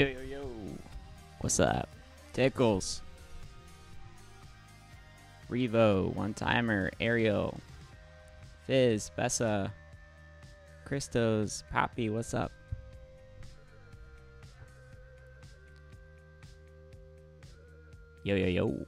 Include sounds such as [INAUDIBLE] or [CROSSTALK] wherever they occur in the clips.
Yo, yo, yo. What's up? Tickles. Revo, One Timer, Ariel, Fizz, Bessa, Christos, Poppy, what's up? Yo, yo, yo.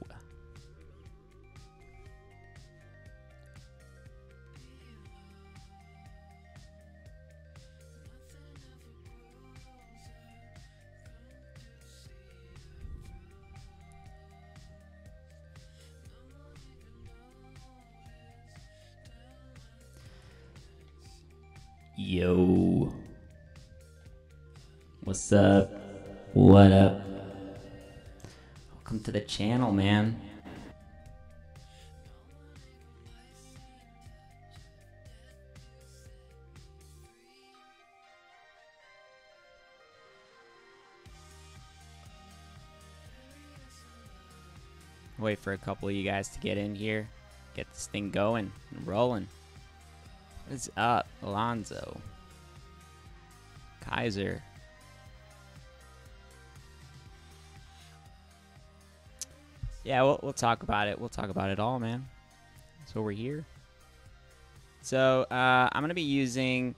Up? What up? Welcome to the channel, man. Wait for a couple of you guys to get in here. Get this thing going and rolling. What's up, Alonzo? Kaiser. Yeah, we'll, we'll talk about it. We'll talk about it all, man. So we're here. So uh, I'm going to be using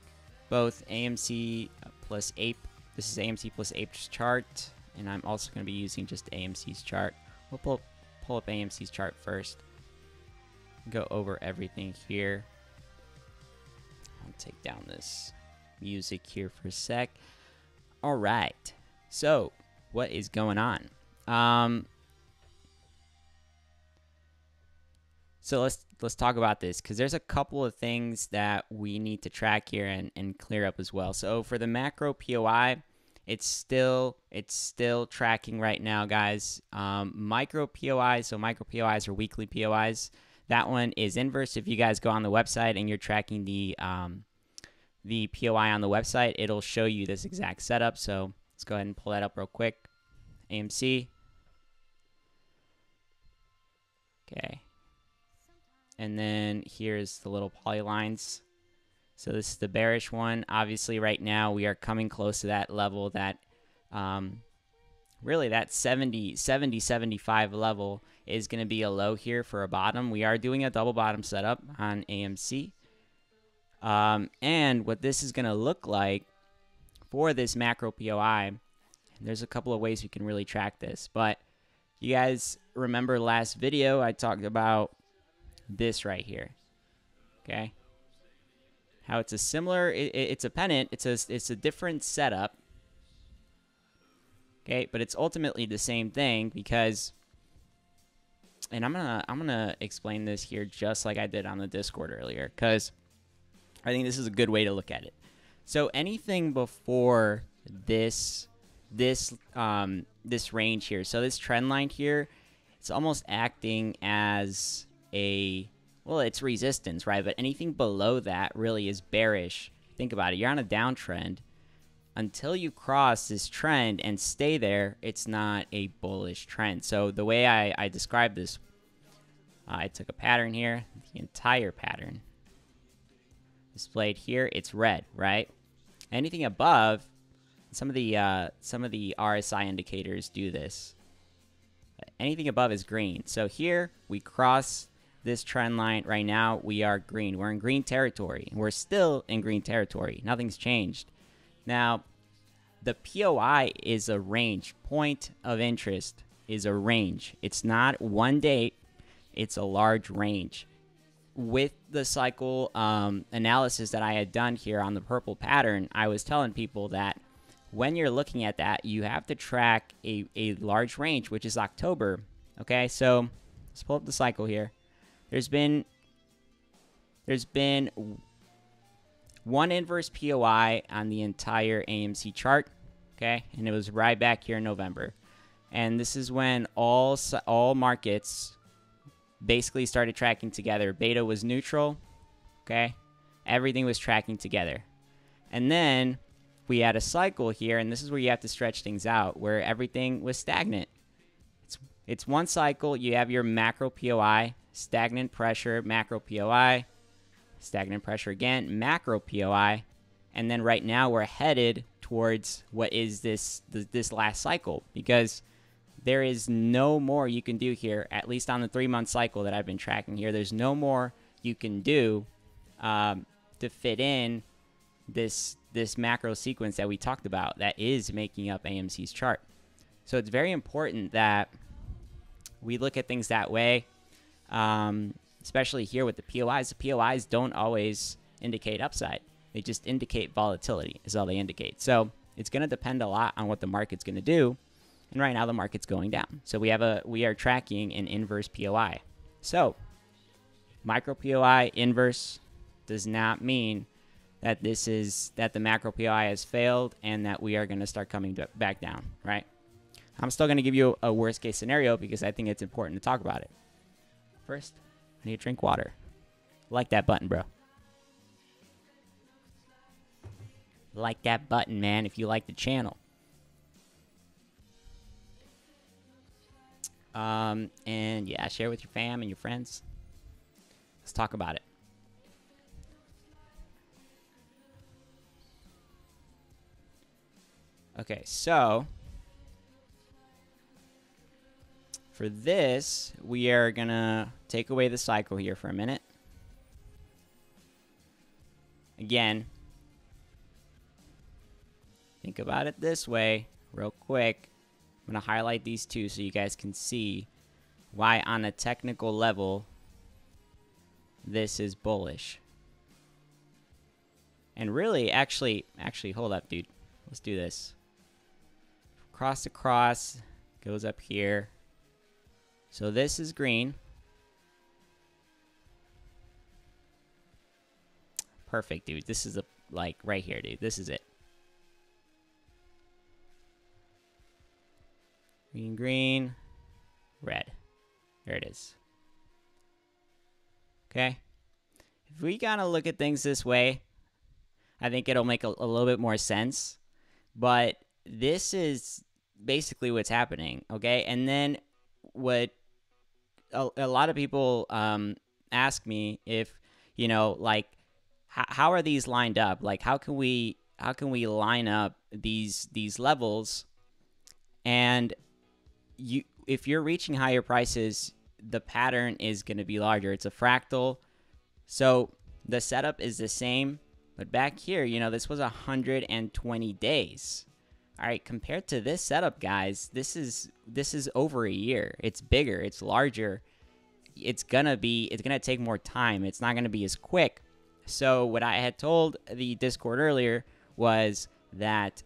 both AMC plus APE. This is AMC plus APE's chart. And I'm also going to be using just AMC's chart. We'll pull, pull up AMC's chart first. Go over everything here. I'll take down this music here for a sec. All right. So, what is going on? Um, so let's let's talk about this because there's a couple of things that we need to track here and, and clear up as well. So for the macro POI, it's still it's still tracking right now, guys. Um, micro POI, so micro POIs are weekly POIs. That one is inverse. If you guys go on the website and you're tracking the um, the POI on the website, it'll show you this exact setup. So let's go ahead and pull that up real quick. AMC. Okay. And then here's the little polylines. So this is the bearish one. Obviously, right now we are coming close to that level that um, really that 70, 70, 75 level is going to be a low here for a bottom. We are doing a double bottom setup on AMC. Um, and what this is going to look like for this macro POI, there's a couple of ways we can really track this. But you guys remember last video, I talked about this right here. Okay. How it's a similar, it, it's a pennant, it's a, it's a different setup. Okay, but it's ultimately the same thing because and I'm gonna I'm gonna explain this here just like I did on the Discord earlier, because I think this is a good way to look at it. So anything before this this um, this range here, so this trend line here, it's almost acting as a well, it's resistance, right? But anything below that really is bearish. Think about it. You're on a downtrend. Until you cross this trend and stay there, it's not a bullish trend. So the way I, I describe this, uh, I took a pattern here, the entire pattern displayed here, it's red, right? Anything above, some of the uh, some of the RSI indicators do this. Anything above is green. So here we cross this trend line right now. We are green. We're in green territory. We're still in green territory. Nothing's changed. Now, the POI is a range. Point of interest is a range. It's not one date. It's a large range with the cycle um, analysis that I had done here on the purple pattern, I was telling people that when you're looking at that, you have to track a, a large range, which is October. Okay, so let's pull up the cycle here. There's been there's been one inverse POI on the entire AMC chart. Okay, and it was right back here in November, and this is when all all markets basically started tracking together. Beta was neutral, okay? Everything was tracking together. And then we had a cycle here, and this is where you have to stretch things out, where everything was stagnant. It's, it's one cycle. You have your macro POI, stagnant pressure, macro POI, stagnant pressure again, macro POI, and then right now we're headed towards what is this this, last cycle because there is no more you can do here at least on the three month cycle that i've been tracking here. There's no more you can do um, to fit in this this macro sequence that we talked about that is making up amc's chart. So it's very important that we look at things that way um, especially here with the pois the pois don't always indicate upside they just indicate volatility, is all they indicate. So it's going to depend a lot on what the market's going to do. And right now the market's going down. So we have a we are tracking an inverse POI. So micro POI inverse does not mean that this is that the macro POI has failed and that we are going to start coming back down, right? I'm still going to give you a worst case scenario because I think it's important to talk about it. First, I need to drink water. Like that button, bro. like that button, man, if you like the channel. Um, and yeah, share with your fam and your friends. Let's talk about it. Okay, so for this, we are going to take away the cycle here for a minute. Again, Think about it this way, real quick. I'm going to highlight these two so you guys can see why on a technical level this is bullish. And really, actually, actually, hold up, dude. Let's do this. Cross to cross, goes up here. So this is green. Perfect, dude. This is a, like, right here, dude. This is it. Green, green, red. There it is. Okay. If we kind of look at things this way, I think it'll make a, a little bit more sense. But this is basically what's happening. Okay. And then what a, a lot of people um, ask me if, you know, like, how, how are these lined up? Like, how can we how can we line up these these levels and you if you're reaching higher prices, the pattern is going to be larger. It's a fractal. So the setup is the same, but back here, you know, this was 120 days. All right, compared to this setup, guys, this is this is over a year. It's bigger, it's larger. It's to be it's to take more time. It's not to be as quick. So what I had told the Discord earlier was that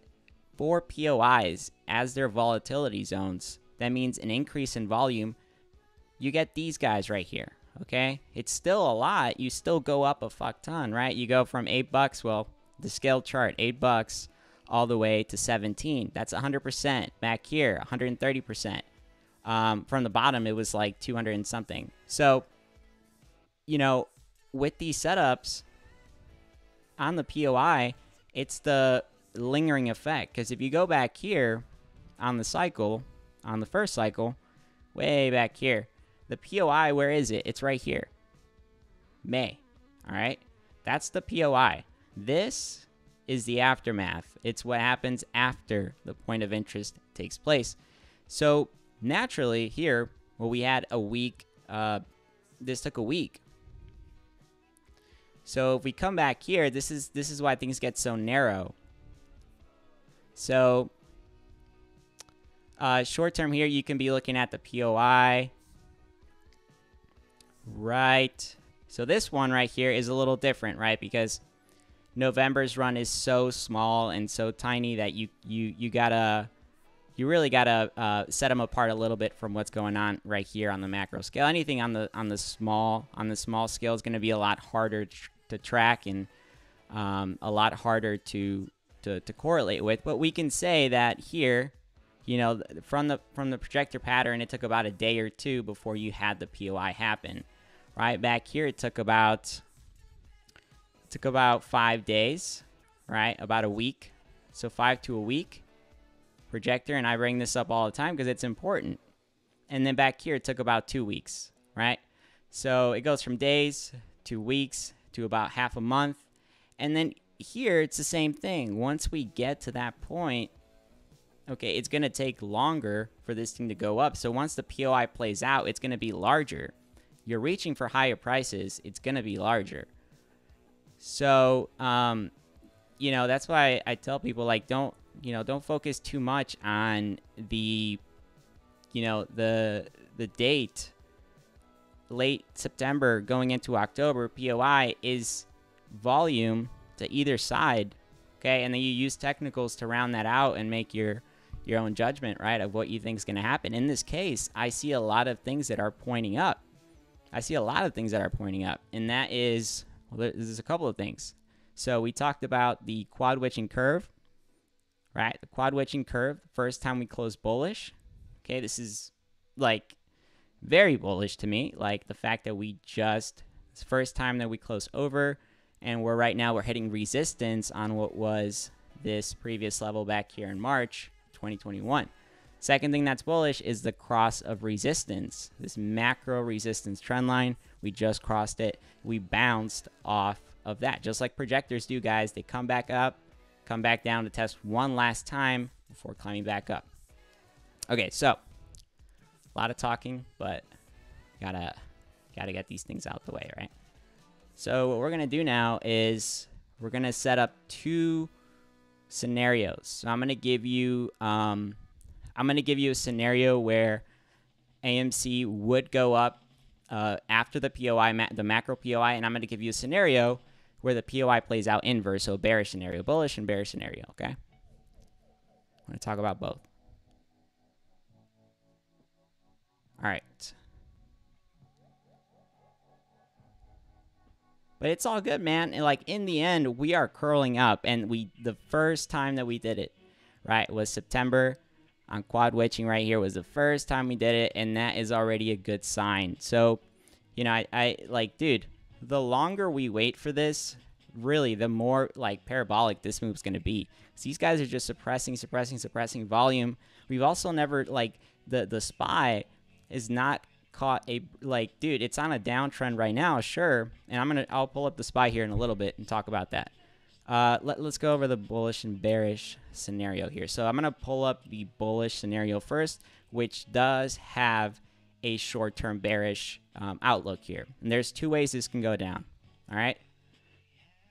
for POIs as their volatility zones, that means an increase in volume. You get these guys right here. Okay, it's still a lot. You still go up a fuck ton, right? You go from eight bucks. Well, the scale chart, eight bucks, all the way to 17. That's 100%. Back here, 130%. Um, from the bottom, it was like 200 and something. So, you know, with these setups on the POI, it's the lingering effect. Because if you go back here on the cycle, on the first cycle, way back here. The POI, where is it? It's right here. May. All right. That's the POI. This is the aftermath. It's what happens after the point of interest takes place. So naturally here, well, we had a week. Uh, this took a week. So if we come back here, this is this is why things get so narrow. So uh, short term here, you can be looking at the POI. Right. So this one right here is a little different, right? Because November's run is so small and so tiny that you you you gotta you really gotta uh, set them apart a little bit from what's going on right here on the macro scale. Anything on the on the small on the small scale is going to be a lot harder tr to track and um, a lot harder to, to to correlate with. But we can say that here you know, from the from the projector pattern, it took about a day or two before you had the POI happen. Right back here, it took about took about five days, right? About a week, so five to a week projector, and I bring this up all the time because it's important. And then back here, it took about two weeks, right? So it goes from days to weeks to about half a month, and then here it's the same thing. Once we get to that point, okay, it's going to take longer for this thing to go up. So once the POI plays out, it's going to be larger. You're reaching for higher prices, it's going to be larger. So, um, you know, that's why I tell people like don't, you know, don't focus too much on the you know, the the date late September going into October POI is volume to either side. Okay, and then you use technicals to round that out and make your your own judgment, right, of what you think is going to happen. In this case, I see a lot of things that are pointing up. I see a lot of things that are pointing up, and that is well, there's a couple of things. So we talked about the quad witching curve, right? The quad witching curve. the First time we close bullish. Okay, this is like very bullish to me. Like the fact that we just it's first time that we close over and we're right now we're hitting resistance on what was this previous level back here in March 2021. Second thing that's bullish is the cross of resistance. This macro resistance trend line, we just crossed it. We bounced off of that. Just like projectors do, guys. They come back up, come back down to test one last time before climbing back up. Okay, so a lot of talking, but gotta gotta get these things out the way, right? So what we're gonna do now is we're gonna set up two scenarios. So I'm gonna give you um, I'm gonna give you a scenario where AMC would go up uh, after the POI, ma- the macro POI, and I'm gonna give you a scenario where the POI plays out inverse, so bearish scenario, bullish and bearish scenario. Okay. I'm gonna talk about both. All right. But it's all good, man. And like in the end, we are curling up, and we the first time that we did it, right, was September on quad witching right here was the first time we did it, and that is already a good sign. So, you know, I, I like, dude, the longer we wait for this, really, the more like parabolic this move's gonna be. these guys are just suppressing, suppressing, suppressing volume. We've also never like the the spy is not caught a like dude it's on a downtrend right now sure and i'm gonna i'll pull up the spy here in a little bit and talk about that uh, let, let's go over the bullish and bearish scenario here so i'm gonna pull up the bullish scenario first which does have a short-term bearish um, outlook here and there's two ways this can go down all right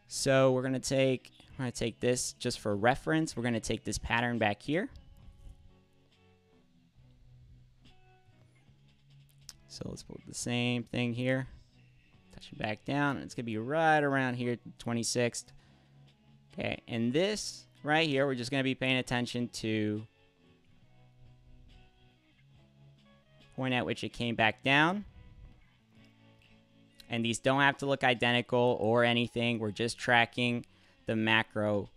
so we're gonna take i'm gonna take this just for reference we're gonna take this pattern back here So let's put the same thing here. Touch it back down. And it's going to be right around here, 26th. Okay, and this right here, we're just going to be paying attention to point at which it came back down. And these don't have to look identical or anything. We're just tracking the macro.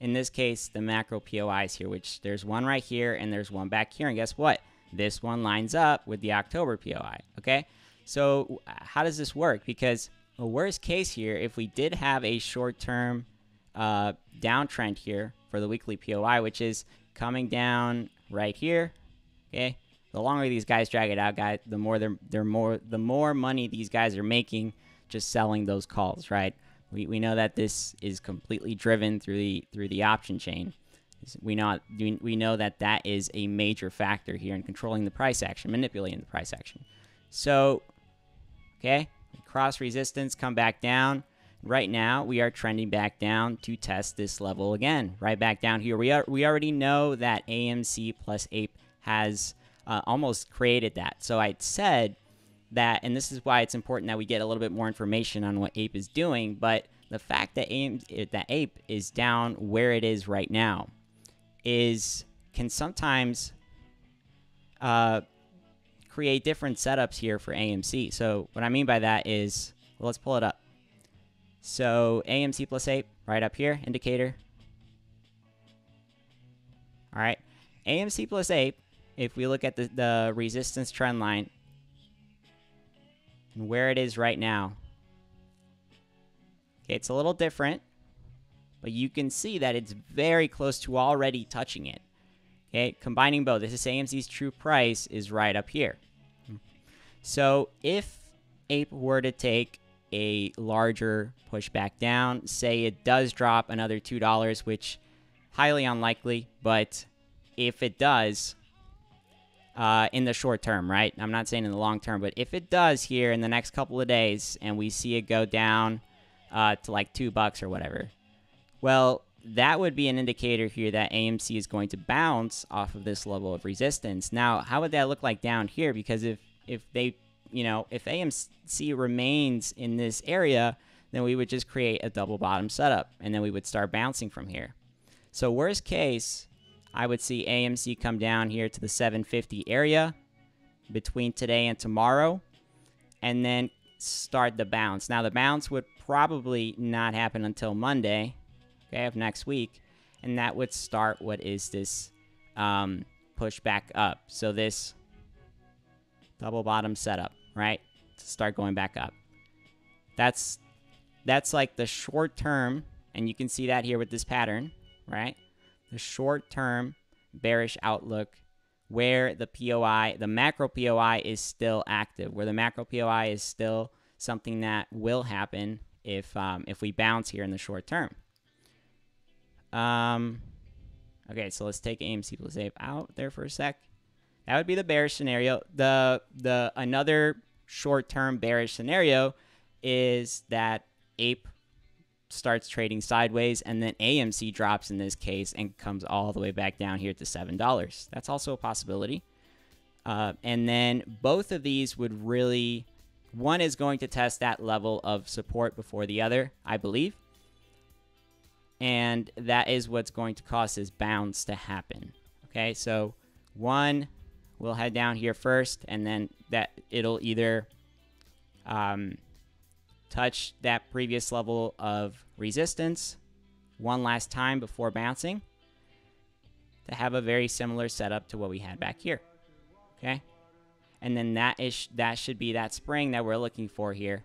In this case, the macro POIs here, which there's one right here and there's one back here. And guess what? This one lines up with the October POI, okay? So uh, how does this work? Because the worst case here, if we did have a short-term uh, downtrend here for the weekly POI, which is coming down right here, okay? The longer these guys drag it out, guys, the more they're they're more the more money these guys are making just selling those calls, right? We, we know that this is completely driven through the through the option chain. We not we know that that is a major factor here in controlling the price action, manipulating the price action. So, okay, cross resistance, come back down. Right now, we are trending back down to test this level again. Right back down here. We are we already know that AMC plus Ape has uh, almost created that. So I said that, and this is why it's important that we get a little bit more information on what Ape is doing. But the fact that AIM, that Ape is down where it is right now is can sometimes uh, create different setups here for AMC. So what I mean by that is, well, let's pull it up. So AMC plus Ape right up here, indicator. All right, AMC plus Ape, if we look at the, the resistance trend line, and where it is right now, okay, it's a little different but you can see that it's very close to already touching it. Okay, combining both, this is AMC's true price is right up here. So if Ape were to take a larger push back down. Say it does drop another $2, which highly unlikely, but if it does, uh, in the short term, right? I'm not saying in the long term, but if it does here in the next couple of days and we see it go down uh, to like two bucks or whatever, well, that would be an indicator here that AMC is going to bounce off of this level of resistance. Now, how would that look like down here? Because if if they, you know, if AMC remains in this area, then we would just create a double bottom setup and then we would start bouncing from here. So worst case, I would see AMC come down here to the 750 area between today and tomorrow and then start the bounce. Now the bounce would probably not happen until Monday okay, of next week, and that would start what is this um, push back up. So this double bottom setup, right? To start going back up. That's that's like the short term, and you can see that here with this pattern, right? The short term bearish outlook where the POI, the macro POI is still active, where the macro POI is still something that will happen if um, if we bounce here in the short term. Um, okay, so let's take AMC plus APE out there for a sec. That would be the bearish scenario. The the another short-term bearish scenario is that ape starts trading sideways and then AMC drops in this case and comes all the way back down here to $7. That's also a possibility. Uh, and then both of these would really, one is going to test that level of support before the other, I believe and that is what's going to cause this bounce to happen. Okay, so one, we'll head down here first, and then that it'll either um, touch that previous level of resistance one last time before bouncing to have a very similar setup to what we had back here. Okay, and then that is that should be that spring that we're looking for here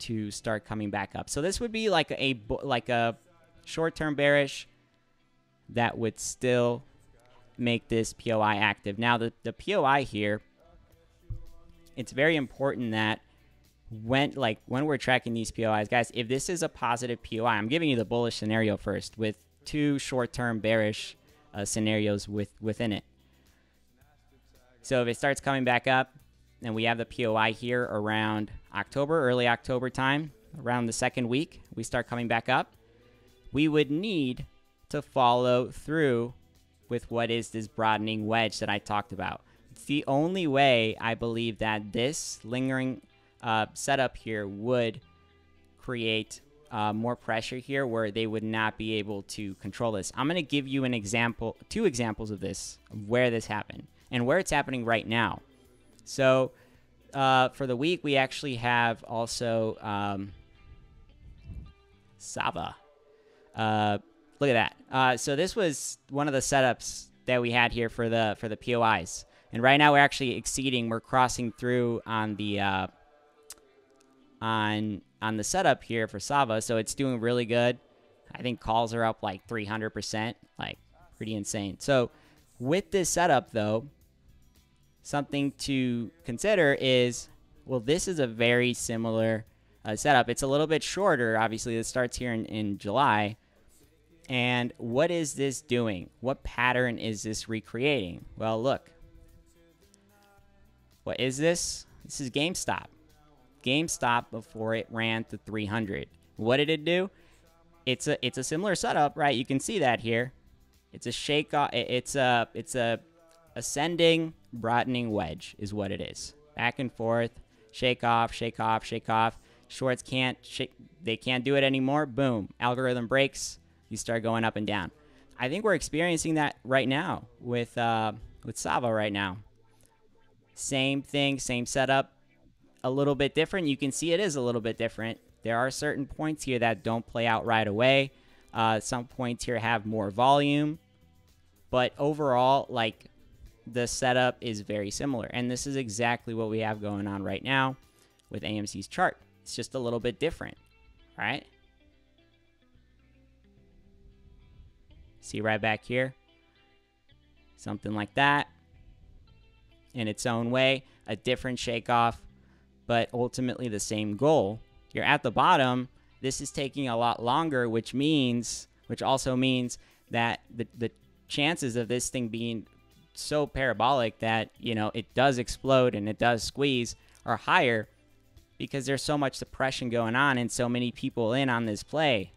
to start coming back up. So this would be like a like a short term bearish that would still make this POI active. Now, the, the POI here, it's very important that when like when we're tracking these POIs, guys, if this is a positive POI, I'm giving you the bullish scenario first with two short-term bearish uh, scenarios with within it. So if it starts coming back up, and we have the POI here around October, early October time, around the second week, we start coming back up we would need to follow through with what is this broadening wedge that I talked about. It's the only way I believe that this lingering uh, setup here would create uh, more pressure here where they would not be able to control this. I'm going to give you an example, two examples of this, of where this happened and where it's happening right now. So uh, for the week, we actually have also um, Sava. Uh, look at that. Uh, so this was one of the setups that we had here for the for the POIs. And right now we're actually exceeding. We're crossing through on the uh, on on the setup here for Sava. So it's doing really good. I think calls are up like 300%, like pretty insane. So with this setup though, something to consider is well, this is a very similar uh, setup. It's a little bit shorter. Obviously, it starts here in, in July. And what is this doing? What pattern is this recreating? Well, look. What is this? This is GameStop. GameStop before it ran to 300. What did it do? It's a it's a similar setup, right? You can see that here. It's a shake off. It's a it's a ascending broadening wedge is what it is. Back and forth, shake off, shake off, shake off. Shorts can't shake. They can't do it anymore. Boom. Algorithm breaks you start going up and down. I think we're experiencing that right now with uh, with Sava right now. Same thing, same setup, a little bit different. You can see it is a little bit different. There are certain points here that don't play out right away. Uh, some points here have more volume, but overall, like the setup is very similar. And this is exactly what we have going on right now with AMC's chart. It's just a little bit different, right? See right back here? Something like that. In its own way, a different shake off, but ultimately the same goal. You're at the bottom, this is taking a lot longer, which means, which also means that the, the chances of this thing being so parabolic that, you know, it does explode and it does squeeze are higher because there's so much suppression going on and so many people in on this play.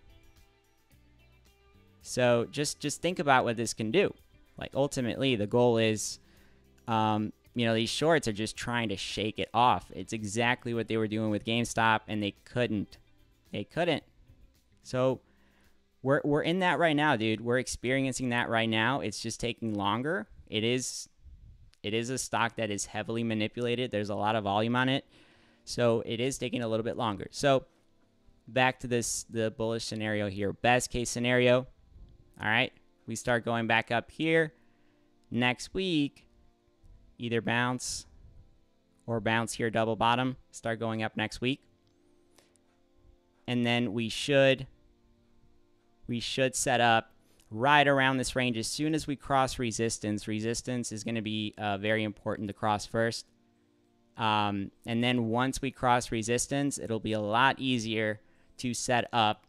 So just just think about what this can do. Like ultimately, the goal is, um, you know, these shorts are just trying to shake it off. It's exactly what they were doing with GameStop, and they couldn't. They couldn't. So we're we're in that right now, dude. We're experiencing that right now. It's just taking longer. It is it is a stock that is heavily manipulated. There's a lot of volume on it. So it is taking a little bit longer. So back to this the bullish scenario here. Best case scenario. All right. We start going back up here. Next week, either bounce or bounce here double bottom, start going up next week. And then we should we should set up right around this range as soon as we cross resistance. Resistance is going to be uh, very important to cross first. Um, and then once we cross resistance, it'll be a lot easier to set up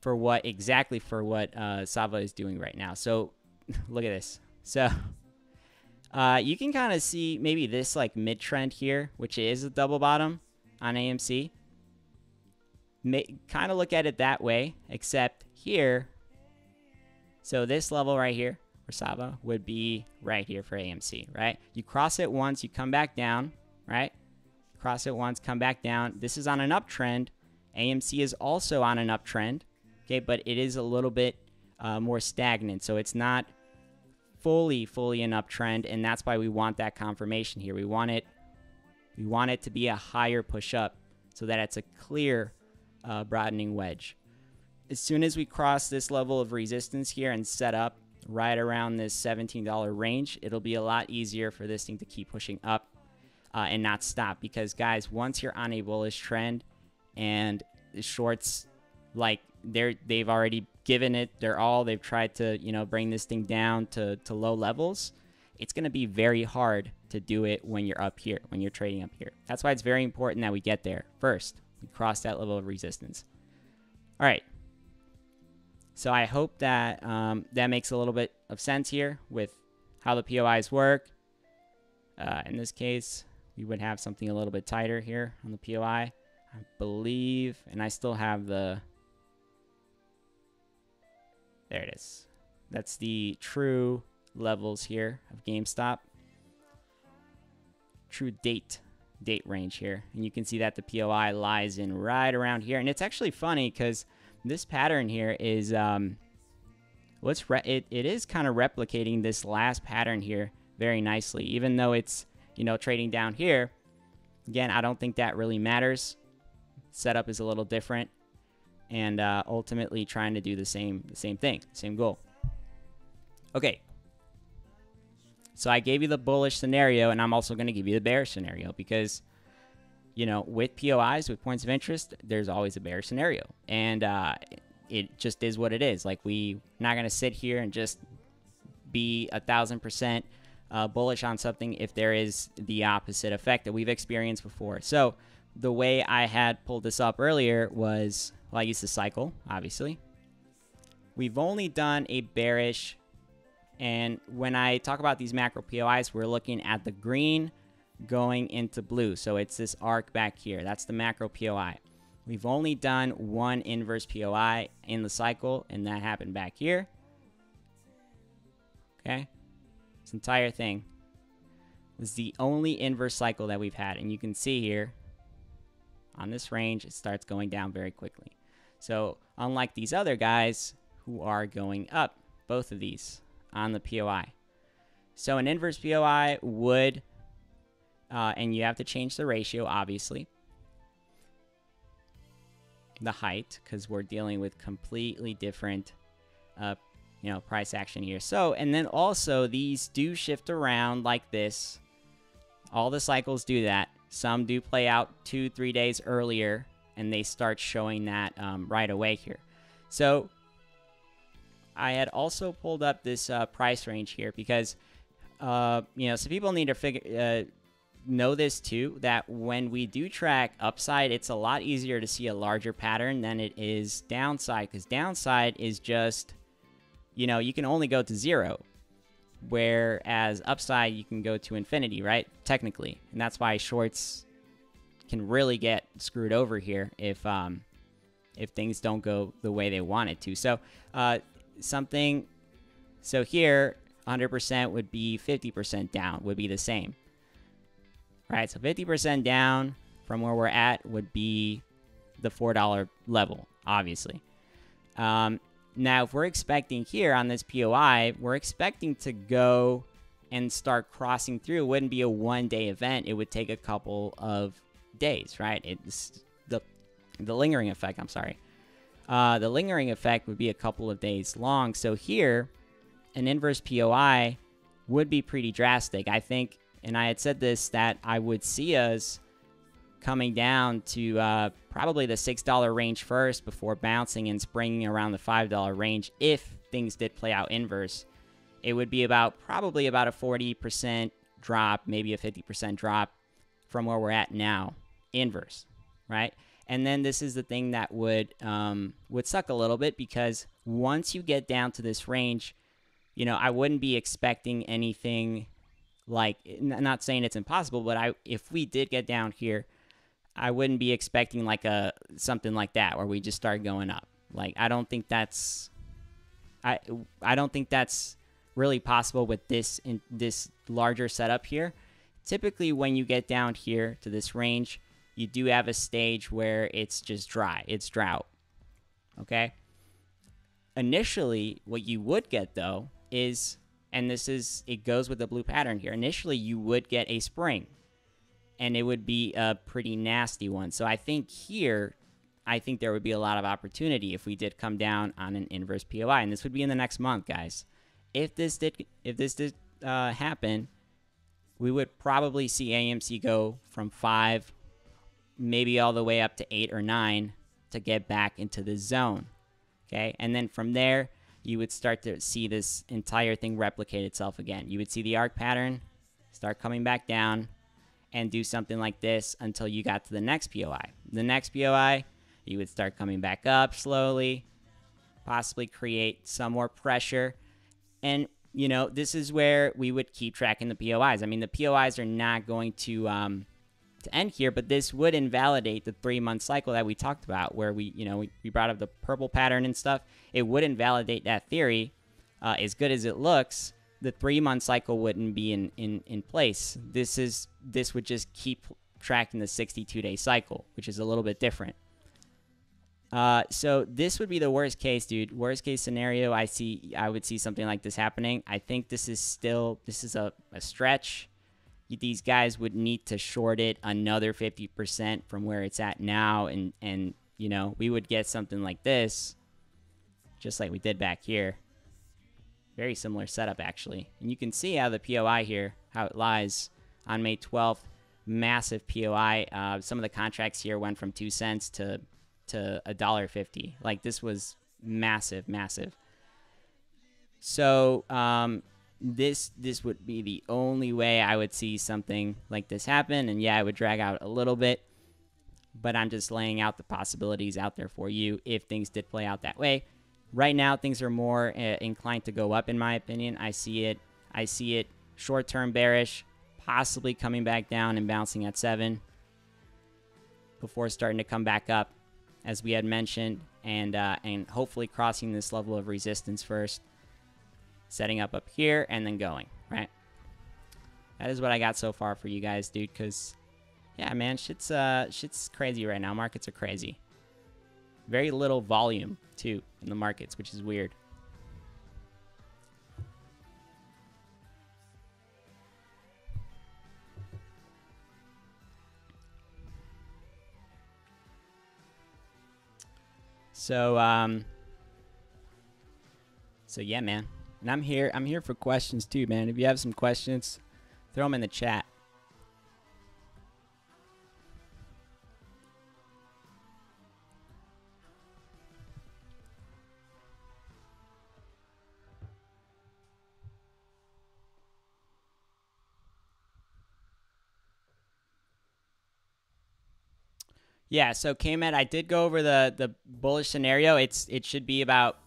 for what exactly for what uh, Sava is doing right now. So [LAUGHS] look at this. So [LAUGHS] uh, you can kind of see maybe this like mid trend here, which is a double bottom on AMC. kind of look at it that way, except here. So this level right here for Sava would be right here for AMC, right? You cross it once, you come back down, right? Cross it once, come back down. This is on an uptrend. AMC is also on an uptrend, okay? But it is a little bit uh, more stagnant, so it's not fully, fully an uptrend, and that's why we want that confirmation here. We want it, we want it to be a higher push up so that it's a clear uh, broadening wedge. As soon as we cross this level of resistance here and set up right around this $17 range, it'll be a lot easier for this thing to keep pushing up uh, and not stop. Because guys, once you're on a bullish trend and the shorts, like they're they've already given it their all, they've tried to you know bring this thing down to to low levels. It's going to be very hard to do it when you're up here, when you're trading up here. That's why it's very important that we get there first. We cross that level of resistance. All right, so I hope that um, that makes a little bit of sense here with how the POIs work. Uh, in this case, we would have something a little bit tighter here on the POI, I believe, and I still have the, there it is. That's the true levels here of GameStop. True date, date range here. And you can see that the POI lies in right around here. And it's actually funny because this pattern here is um, what's it, it is kind of replicating this last pattern here very nicely, even though it's you know trading down here. Again, I don't think that really matters. Setup is a little different, and uh, ultimately trying to do the same the same thing, same goal. Okay. So I gave you the bullish scenario, and I'm also going to give you the bearish scenario because you know, with POIs, with points of interest, there's always a bear scenario. And uh, it just is what it is. Like, we not going to sit here and just be a thousand percent uh, bullish on something if there is the opposite effect that we've experienced before. So, the way I had pulled this up earlier was well, I used the cycle, obviously. We've only done a bearish, and when I talk about these macro POIs, we're looking at the green going into blue. So it's this arc back here. That's the macro POI. We've only done one inverse POI in the cycle, and that happened back here. Okay? This entire thing was the only inverse cycle that we've had. And you can see here, on this range, it starts going down very quickly. So unlike these other guys who are going up, both of these on the POI. So an inverse POI would uh, and you have to change the ratio, obviously. The height, because we're dealing with completely different, uh, you know, price action here. So, and then also these do shift around like this. All the cycles do that. Some do play out two, three days earlier, and they start showing that um, right away here. So, I had also pulled up this uh, price range here because, uh, you know, some people need to figure uh, know this too that when we do track upside, it's a lot easier to see a larger pattern than it is downside because downside is just, you know, you can only go to zero. Whereas upside, you can go to infinity, right? Technically. And that's why shorts can really get screwed over here if um, if things don't go the way they want it to. So uh, something, so here, 100% would be 50% down, would be the same. Right, so 50% down from where we're at would be the $4 level, obviously. Um, now, if we're expecting here on this POI, we're expecting to go and start crossing through. It wouldn't be a one day event, it would take a couple of days, right? It's the, the lingering effect, I'm sorry. Uh, the lingering effect would be a couple of days long. So here, an inverse POI would be pretty drastic. I think and I had said this that I would see us coming down to uh, probably the $6 range first before bouncing and springing around the $5 range if things did play out inverse. It would be about probably about a 40% drop, maybe a 50% drop from where we're at now, inverse, right? And then this is the thing that would um, would suck a little bit because once you get down to this range, you know, I wouldn't be expecting anything like not saying it's impossible, but I if we did get down here, I wouldn't be expecting like a something like that where we just start going up. Like I don't think that's I I don't think that's really possible with this in this larger setup here. Typically when you get down here to this range, you do have a stage where it's just dry. It's drought. Okay? Initially, what you would get though is and this is it goes with the blue pattern here. Initially, you would get a spring, and it would be a pretty nasty one. So I think here, I think there would be a lot of opportunity if we did come down on an inverse POI, and this would be in the next month, guys. If this did, if this did uh, happen, we would probably see AMC go from five, maybe all the way up to eight or nine to get back into the zone. Okay, and then from there you would start to see this entire thing replicate itself again. You would see the arc pattern start coming back down and do something like this until you got to the next POI. The next POI, you would start coming back up slowly, possibly create some more pressure. And, you know, this is where we would keep tracking the POIs. I mean, the POIs are not going to um, to end here, but this would invalidate the three month cycle that we talked about, where we, you know, we, we brought up the purple pattern and stuff. It would invalidate that theory. Uh, as good as it looks, the three month cycle wouldn't be in, in, in place. This is this would just keep tracking the 62 day cycle, which is a little bit different. Uh, so this would be the worst case, dude. Worst case scenario, I see, I would see something like this happening. I think this is still, this is a, a stretch these guys would need to short it another 50% from where it's at now. And and you know we would get something like this just like we did back here. Very similar setup actually. And you can see how the poi here how it lies. On may 12th massive poi uh, some of the contracts here went from two cents to to a dollar 50 like this was massive massive. So um, this this would be the only way I would see something like this happen. And yeah, it would drag out a little bit, but I'm just laying out the possibilities out there for you if things did play out that way. Right now, things are more uh, inclined to go up, in my opinion. I see it. I see it short-term bearish, possibly coming back down and bouncing at seven before starting to come back up, as we had mentioned, and uh, and hopefully crossing this level of resistance first setting up up here, and then going, right? That is what I got so far for you guys, dude, because, yeah, man, shit's, uh, shit's crazy right now. Markets are crazy. Very little volume, too, in the markets, which is weird. So, um, so yeah, man. And I'm here. I'm here for questions too, man. If you have some questions, throw them in the chat. Yeah, so KMET, I did go over the the bullish scenario. It's it should be about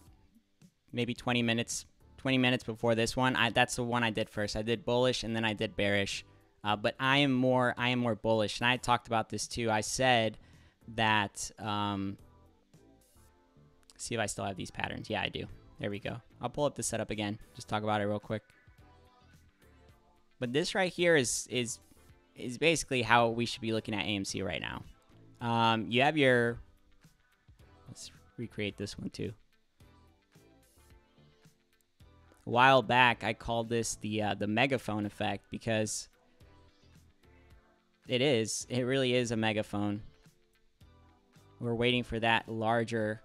maybe 20 minutes 20 minutes before this one. I, that's the one I did first. I did bullish and then I did bearish. Uh, but I am more I am more bullish, and I talked about this too. I said that. Um, see if I still have these patterns. Yeah, I do. There we go. I'll pull up the setup again. Just talk about it real quick. But this right here is is is basically how we should be looking at AMC right now. Um, you have your. Let's recreate this one too. A while back, I called this the uh, the megaphone effect because it is. It really is a megaphone. We're waiting for that larger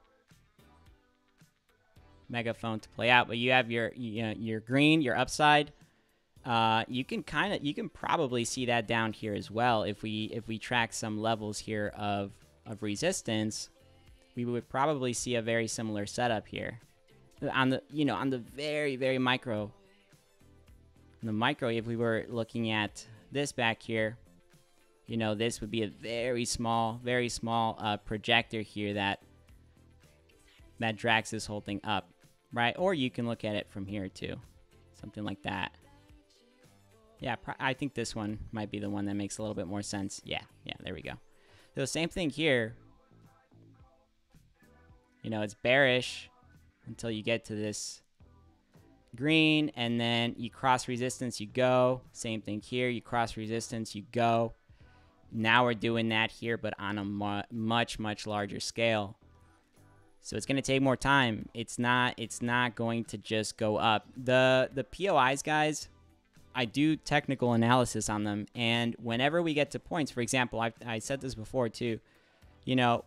megaphone to play out, but you have your you know, your green, your upside. Uh, you can kind of you can probably see that down here as well. If we if we track some levels here of of resistance, we would probably see a very similar setup here on the you know on the very very micro. the micro, if we were looking at this back here, you know this would be a very small very small uh, projector here that that drags this whole thing up, right? Or you can look at it from here too, something like that. Yeah, I think this one might be the one that makes a little bit more sense. Yeah, yeah, there we go. So same thing here. You know, it's bearish until you get to this green, and then you cross resistance, you go. Same thing here, you cross resistance, you go. Now we're doing that here, but on a mu much, much larger scale. So it's going to take more time. It's not it's not going to just go up. The the POIs guys, I do technical analysis on them, and whenever we get to points, for example, I've I said this before too, you know,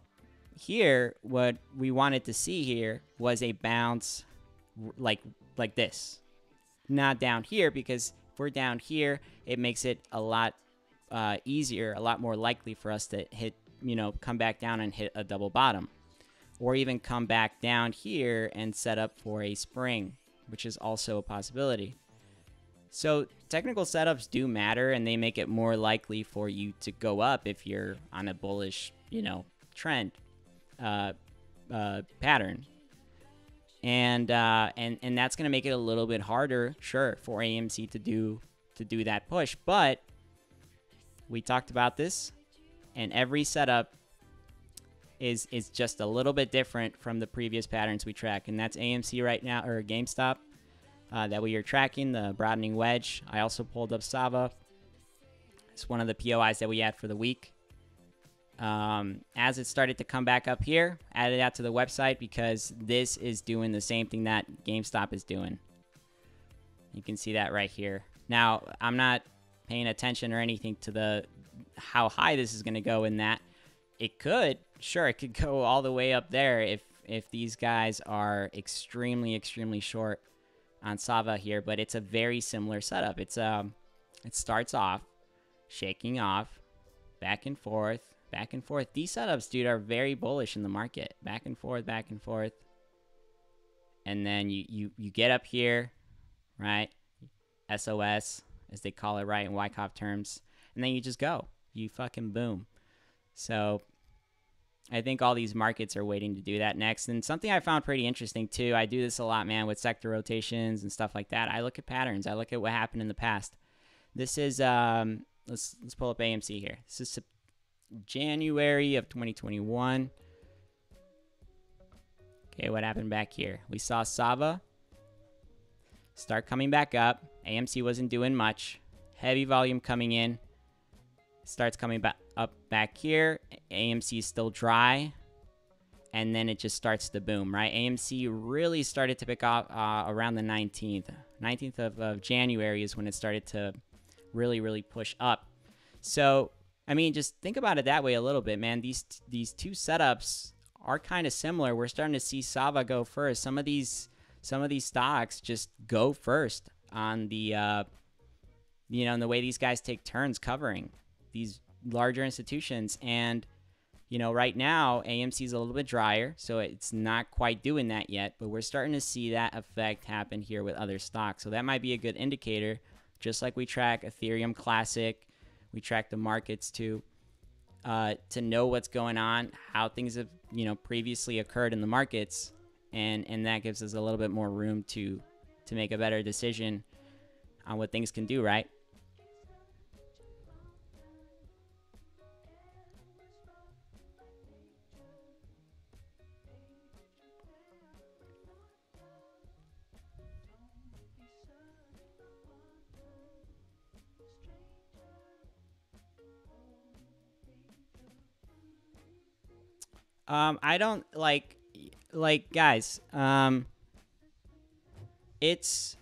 here what we wanted to see here was a bounce like like this, not down here because if we're down here, it makes it a lot uh, easier, a lot more likely for us to hit, you know, come back down and hit a double bottom, or even come back down here and set up for a spring, which is also a possibility. So technical setups do matter and they make it more likely for you to go up if you're on a bullish, you know, trend uh, uh, pattern. And uh, and and that's gonna make it a little bit harder, sure, for AMC to do to do that push. But we talked about this, and every setup is is just a little bit different from the previous patterns we track, and that's AMC right now or GameStop uh, that we are tracking, the broadening wedge. I also pulled up Sava. It's one of the POIs that we had for the week. Um, as it started to come back up here, added that to the website because this is doing the same thing that GameStop is doing. You can see that right here. Now, I'm not paying attention or anything to the how high this is going to go in that. It could, sure, it could [LAUGHS] go all the way up there if if these guys are extremely extremely short on Sava here, but it's a very similar setup. It's um, it starts off shaking off, back and forth, back and forth. These setups, dude, are very bullish in the market. Back and forth, back and forth, and then you you you get up here, right? SOS as they call it, right in Wyckoff terms, and then you just go. You fucking boom. So I think all these markets are waiting to do that next. And something I found pretty interesting too, I do this a lot, man, with sector rotations and stuff like that. I look at patterns. I look at what happened in the past. This is um, let's let's pull up AMC here. This is January of 2021. Okay, what happened back here? We saw Sava start coming back up. AMC wasn't doing much. Heavy volume coming in starts coming back up back here. AMC is still dry. And then it just starts to boom, right? AMC really started to pick up uh, around the 19th. 19th of, of January is when it started to really, really push up. So, I mean, just think about it that way a little bit, man. These these two setups are kind of similar. We're starting to see Sava go first. Some of these some of these stocks just go first on the uh, you know, and the way these guys take turns covering these larger institutions. And, you know, right now, AMC is a little bit drier, so it's not quite doing that yet, but we're starting to see that effect happen here with other stocks. So that might be a good indicator, just like we track Ethereum Classic, we track the markets too. uh, to know what's going on, how things have you know previously occurred in the markets, and and that gives us a little bit more room to to make a better decision on what things can do. Right. Um, I don't like, like guys. Um, it's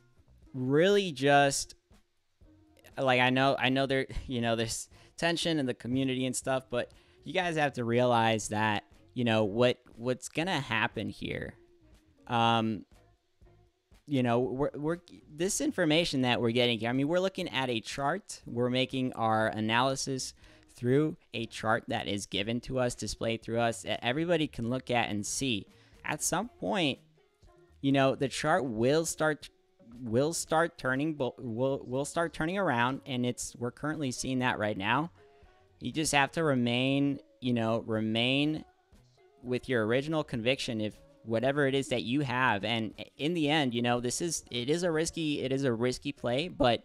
really just like I know, I know there, [LAUGHS] you know, there's tension in the community and stuff, but you guys have to realize that you know what what's gonna happen here. Um, you know, we're, we're this information that we're getting here. I mean, we're looking at a chart. We're making our analysis through a chart that is given to us, displayed through us, that everybody can look at and see. At some point, you know, the chart will start will start turning will will start turning around and it's we're currently seeing that right now. You just have to remain, you know, remain with your original conviction if whatever it is that you have and in the end, you know, this is it is a risky it is a risky play, but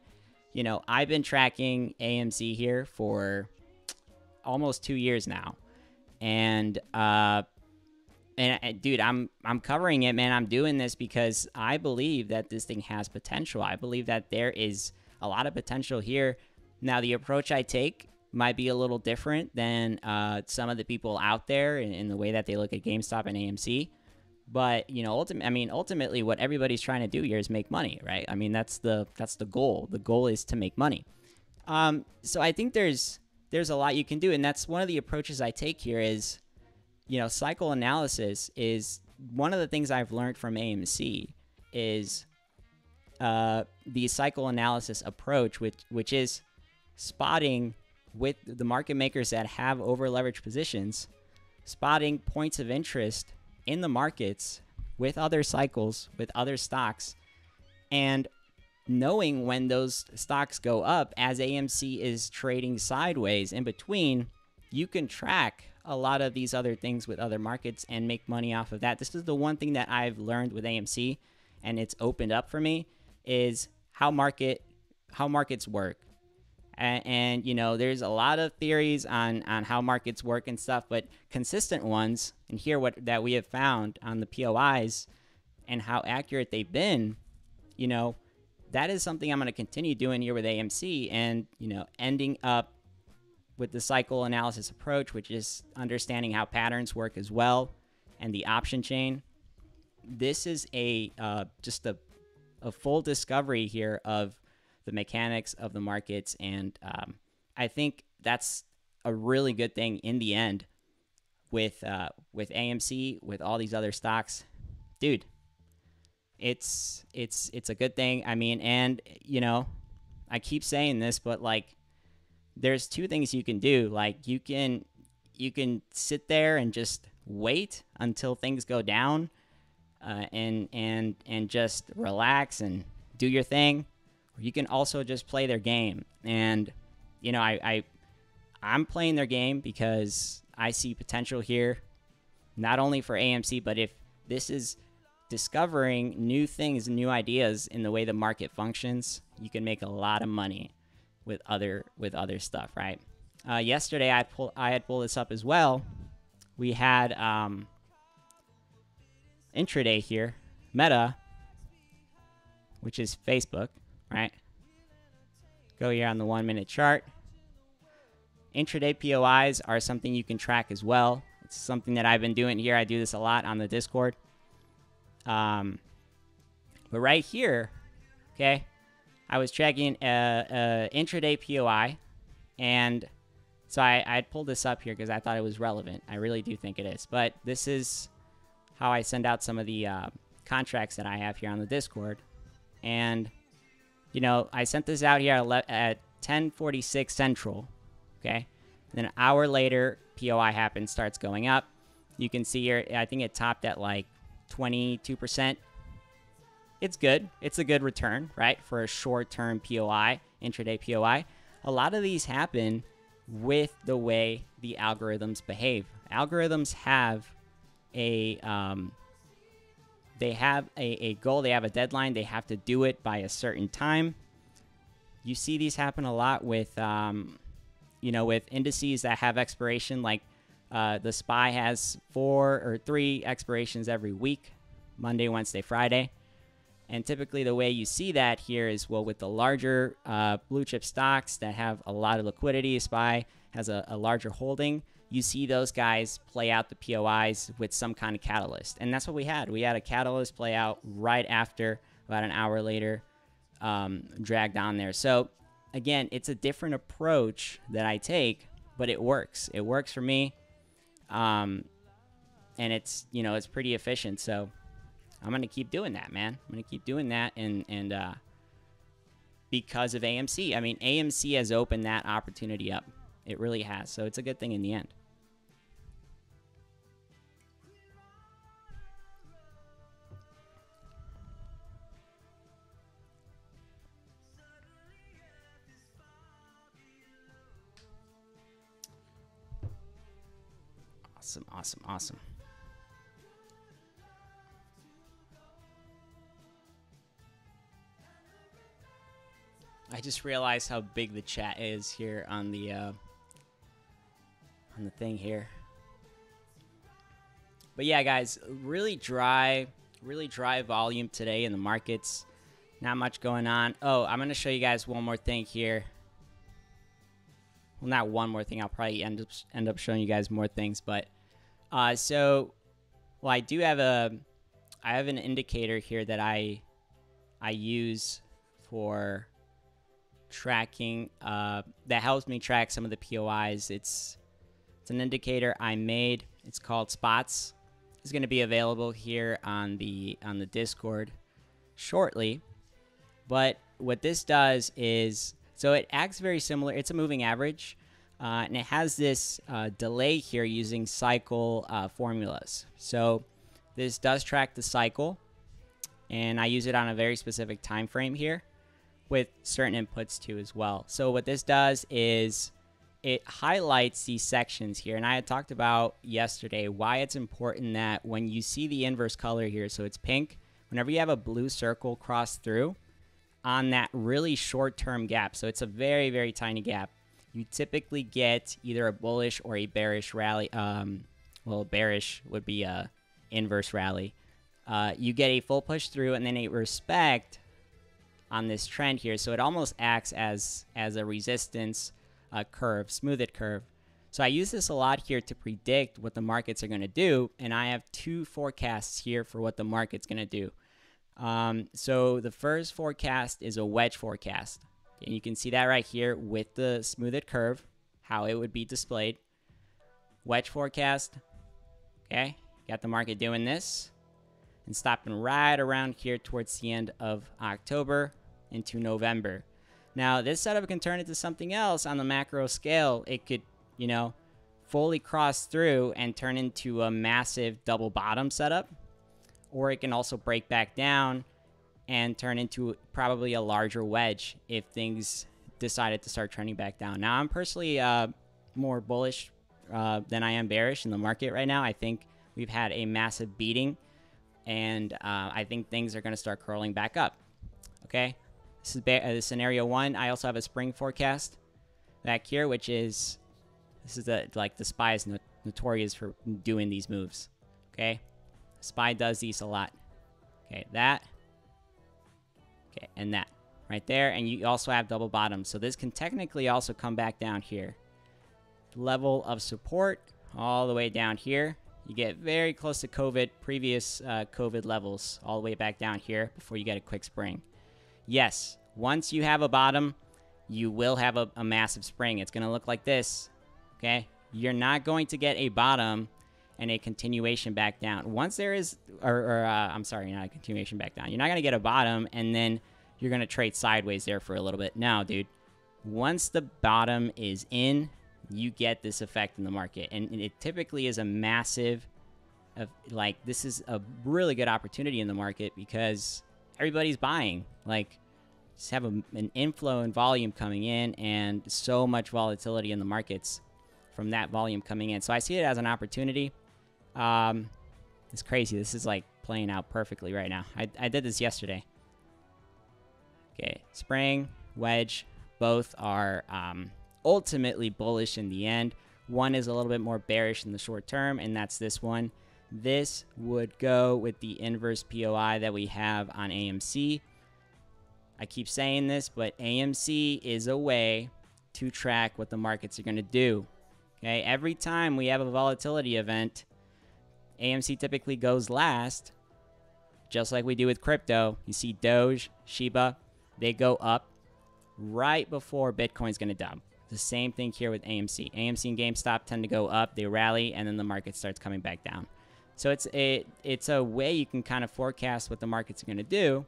you know, I've been tracking AMC here for almost two years now, and uh, and uh, dude, I'm I'm covering it, man. I'm doing this because I believe that this thing has potential. I believe that there is a lot of potential here. Now, the approach I take might be a little different than uh, some of the people out there in, in, the way that they look at GameStop and AMC. But you know, ultimately, I mean, ultimately, what everybody's trying to do here is make money, right? I mean, that's the that's the goal. The goal is to make money. Um, so I think there's there's a lot you can do and that's one of the approaches i take here is you know cycle analysis is one of the things i've learned from amc is uh, the cycle analysis approach which which is spotting with the market makers that have over leveraged positions spotting points of interest in the markets with other cycles with other stocks and knowing when those stocks go up as AMC is trading sideways in between, you can track a lot of these other things with other markets and make money off of that. This is the one thing that I've learned with AMC and it's opened up for me is how market how markets work. And, and, you know, there's a lot of theories on on how markets work and stuff, but consistent ones and here what that we have found on the POIs and how accurate they've been, you know, that is something I'm going to continue doing here with AMC and, you know, ending up with the cycle analysis approach, which is understanding how patterns work as well and the option chain. This is a uh, just a, a full discovery here of the mechanics of the markets. And um, I think that's a really good thing in the end with uh, with AMC, with all these other stocks. Dude, it's it's it's a good thing. I mean, and you know, I keep saying this, but like there's two things you can do. Like you can you can sit there and just wait until things go down uh, and and and just relax and do your thing. Or you can also just play their game. And you know, I, I I'm playing their game because I see potential here, not only for AMC, but if this is discovering new things new ideas in the way the market functions, you can make a lot of money with other with other stuff, right? Uh, yesterday, I pull I had pulled this up as well. We had um, intraday here, Meta, which is Facebook, right? Go here on the one minute chart. Intraday POIs are something you can track as well. It's something that I've been doing here. I do this a lot on the Discord. Um, but right here, okay, I was checking a, a intraday POI, and so I, I pulled this up here because I thought it was relevant. I really do think it is. But this is how I send out some of the uh, contracts that I have here on the Discord. And, you know, I sent this out here at, at 1046 Central, okay? And then an hour later, POI happens, starts going up. You can see here, I think it topped at like 22%. It's good. It's a good return, right? For a short term POI, intraday POI. A lot of these happen with the way the algorithms behave. Algorithms have a um, they have a, a goal, they have a deadline, they have to do it by a certain time. You see these happen a lot with um, you know with indices that have expiration like uh, the SPY has four or three expirations every week Monday, Wednesday, Friday. And typically, the way you see that here is well, with the larger uh, blue chip stocks that have a lot of liquidity, SPY has a, a larger holding. You see those guys play out the POIs with some kind of catalyst. And that's what we had. We had a catalyst play out right after, about an hour later, um, dragged on there. So, again, it's a different approach that I take, but it works. It works for me. Um, and it's, you know, it's pretty efficient. So, I'm gonna keep doing that, man. I'm gonna keep doing that, and and uh, because of AMC, I mean, AMC has opened that opportunity up. It really has. So it's a good thing in the end. Awesome, awesome, awesome. I just realized how big the chat is here on the uh, on the thing here. But yeah, guys, really dry, really dry volume today in the markets. Not much going on. Oh, I'm gonna show you guys one more thing here. Well, not one more thing. I'll probably end up end up showing you guys more things. But uh, so, well, I do have a I have an indicator here that I I use for tracking uh, that helps me track some of the POIs. It's it's an indicator I made. It's called Spots. It's going to be available here on the on the Discord shortly. But what this does is so it acts very similar. It's a moving average, uh, and it has this uh, delay here using cycle uh, formulas. So this does track the cycle, and I use it on a very specific time frame here with certain inputs too as well. So what this does is it highlights these sections here. And I had talked about yesterday why it's important that when you see the inverse color here, so it's pink, whenever you have a blue circle cross through on that really short term gap, so it's a very, very tiny gap, you typically get either a bullish or a bearish rally. Um, well, bearish would be a inverse rally. Uh, you get a full push through and then a respect on this trend here. So it almost acts as, as a resistance uh, curve, smoothed curve. So I use this a lot here to predict what the markets are going to do. And I have two forecasts here for what the market's going to do. Um, so the first forecast is a wedge forecast. And you can see that right here with the smoothed curve, how it would be displayed. Wedge forecast. Okay, got the market doing this and stopping right around here towards the end of October into November. Now, this setup can turn into something else on the macro scale. It could, you know, fully cross through and turn into a massive double bottom setup, or it can also break back down and turn into probably a larger wedge if things decided to start trending back down. Now, I'm personally uh, more bullish uh, than I am bearish in the market right now. I think we've had a massive beating and uh, I think things are going to start curling back up. Okay, this is uh, scenario one. I also have a spring forecast back here, which is this is the like the SPY is no notorious for doing these moves. Okay, SPY does these a lot. Okay, that. Okay, and that right there, and you also have double bottoms. So this can technically also come back down here. Level of support all the way down here you get very close to COVID, previous uh, COVID levels, all the way back down here before you get a quick spring. Yes, once you have a bottom, you will have a, a massive spring. It's going to look like this, okay? You're not going to get a bottom and a continuation back down. Once there is, or, or uh, I'm sorry, not a continuation back down. You're not going to get a bottom and then you're going to trade sideways there for a little bit. Now, dude, once the bottom is in, you get this effect in the market. And it typically is a massive, of like, this is a really good opportunity in the market because everybody's buying. Like, just have a, an inflow in volume coming in and so much volatility in the markets from that volume coming in. So I see it as an opportunity. Um, it's crazy. This is like playing out perfectly right now. I, I did this yesterday. Okay, spring, wedge, both are um, ultimately bullish in the end. One is a little bit more bearish in the short term, and that's this one. This would go with the inverse POI that we have on AMC. I keep saying this, but AMC is a way to track what the markets are going to do. Okay, every time we have a volatility event, AMC typically goes last, just like we do with crypto. You see Doge, Shiba, they go up right before Bitcoin's going to dump. The same thing here with AMC. AMC and GameStop tend to go up, they rally, and then the market starts coming back down. So it's a it's a way you can kind of forecast what the market's are going to do.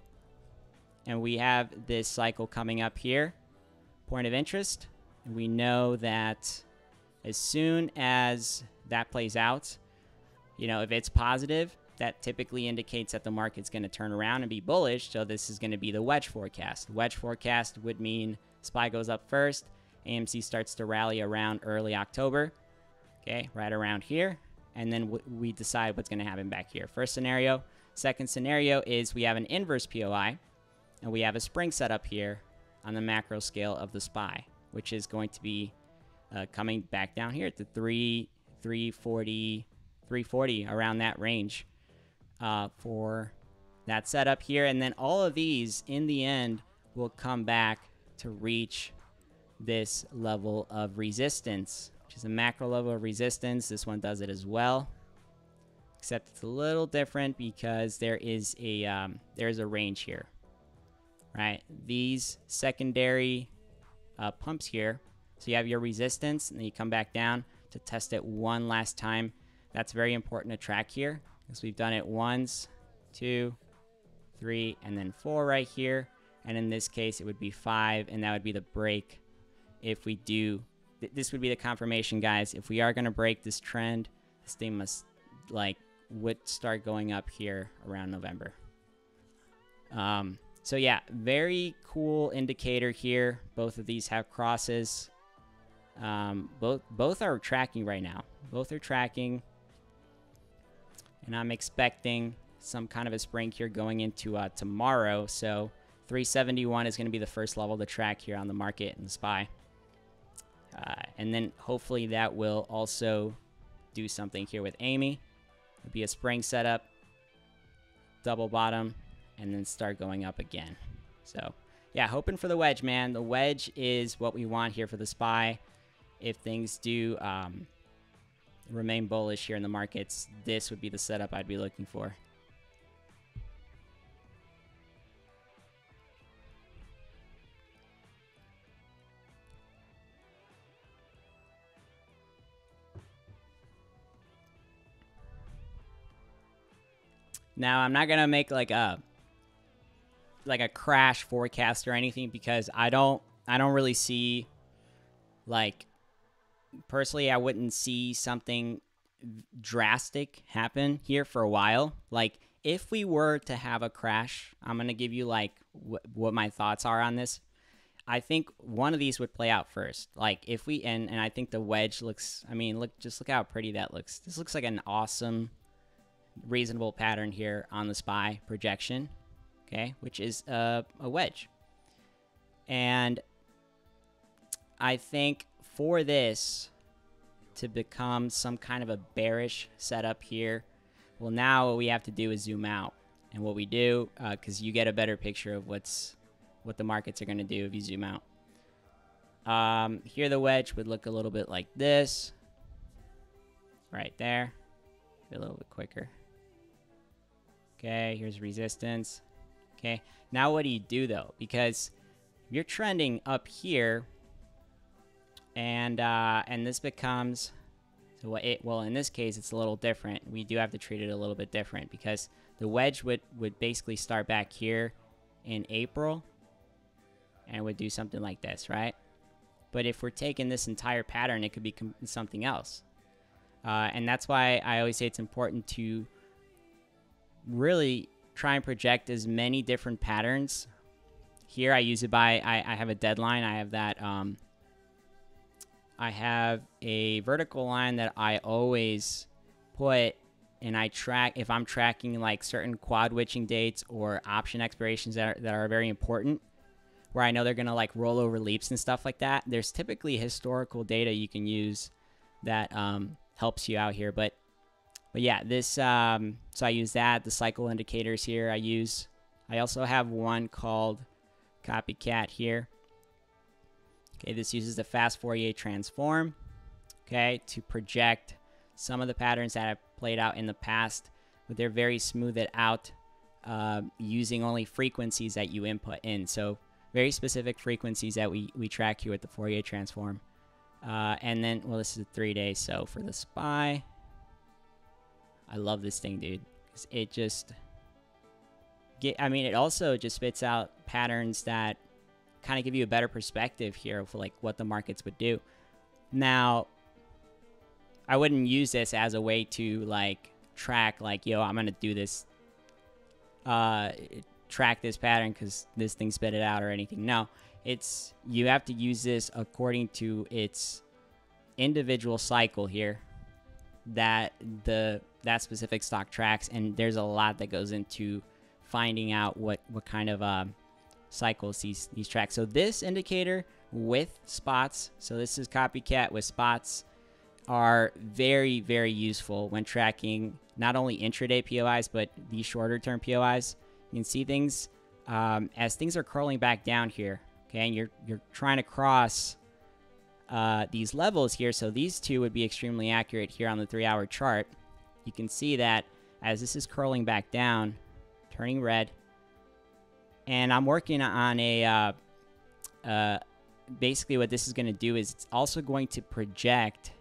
And we have this cycle coming up here. Point of interest. We know that as soon as that plays out, you know, if it's positive, that typically indicates that the market's going to turn around and be bullish. So this is going to be the wedge forecast. Wedge forecast would mean SPY goes up first. AMC starts to rally around early October. Okay, right around here. And then we decide what's going to happen back here. First scenario. Second scenario is we have an inverse POI. And we have a spring set up here on the macro scale of the SPY, which is going to be uh, coming back down here at the 3, 340, 340, around that range uh, for that setup here. And then all of these, in the end, will come back to reach this level of resistance, which is a macro level of resistance. This one does it as well, except it's a little different because there is a um, there's a range here, right? These secondary uh, pumps here. So you have your resistance, and then you come back down to test it one last time. That's very important to track here because we've done it once, two, three, and then four right here. And in this case, it would be five, and that would be the break if we do. Th this would be the confirmation, guys. If we are going to break this trend, this thing must, like, would start going up here around November. Um, so yeah, very cool indicator here. Both of these have crosses. Um, both both are tracking right now. Both are tracking and I'm expecting some kind of a spring here going into uh, tomorrow. So 371 is going to be the first level to track here on the market and the SPY. Uh, and then hopefully that will also do something here with Amy. It'll be a spring setup, double bottom, and then start going up again. So yeah, hoping for the wedge, man. The wedge is what we want here for the SPY. If things do um, remain bullish here in the markets, this would be the setup I'd be looking for. Now, I'm not going to make like a like a crash forecast or anything because I don't I don't really see like personally, I wouldn't see something drastic happen here for a while. Like, if we were to have a crash, I'm going to give you like wh- what my thoughts are on this. I think one of these would play out first. Like if we and and I think the wedge looks. I mean, look, just look how pretty that looks. This looks like an awesome, reasonable pattern here on the spy projection. Okay, which is a, a wedge, and I think for this to become some kind of a bearish setup here, well, now what we have to do is zoom out. And what we do, because uh, you get a better picture of what's what the markets are going to do if you zoom out. Um, here the wedge would look a little bit like this. Right there. A little bit quicker. Okay, here's resistance. Okay, now what do you do though? Because you're trending up here, and uh, and this becomes so it well in this case it's a little different. We do have to treat it a little bit different because the wedge would would basically start back here in April and would do something like this, right? But if we're taking this entire pattern, it could be something else. Uh, and that's why I always say it's important to really try and project as many different patterns here I use it by I, I have a deadline. I have that um, I have a vertical line that I always put and I track if I'm tracking like certain quad witching dates or option expirations that are, that are very important where I know they're going to like roll over leaps and stuff like that. There's typically historical data you can use that um, helps you out here. But but yeah, this um, so I use that. The cycle indicators here I use. I also have one called copycat here. Okay, this uses the fast Fourier transform. Okay, to project some of the patterns that have played out in the past, but they're very smooth it out uh, using only frequencies that you input in. So very specific frequencies that we, we track here with the Fourier transform. Uh, and then, well, this is a three days. So for the SPY, I love this thing, dude. It just get. I mean, it also just spits out patterns that kind of give you a better perspective here of like what the markets would do. Now, I wouldn't use this as a way to like track like, yo, I'm gonna do this. Uh, track this pattern because this thing spit it out or anything. No, it's you have to use this according to its individual cycle here that the that specific stock tracks and there's a lot that goes into finding out what what kind of um, cycles these these tracks. So this indicator with spots so this is copycat with spots are very very useful when tracking not only intraday POIs but these shorter term POIs you can see things um, as things are curling back down here okay and you're you're trying to cross uh, these levels here. So these two would be extremely accurate here on the three hour chart. You can see that as this is curling back down turning red and I'm working on a uh, uh, basically what this is going to do is it's also going to project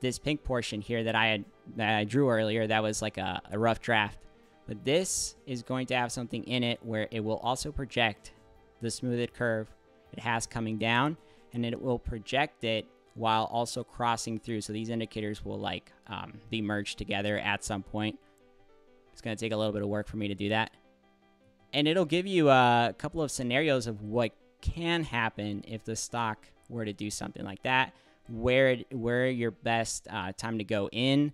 this pink portion here that I had that I drew earlier that was like a, a rough draft but this is going to have something in it where it will also project the smoothed curve it has coming down and it will project it while also crossing through. So these indicators will like um, be merged together at some point. It's going to take a little bit of work for me to do that. And it'll give you a couple of scenarios of what can happen if the stock were to do something like that. Where it, where your best uh, time to go in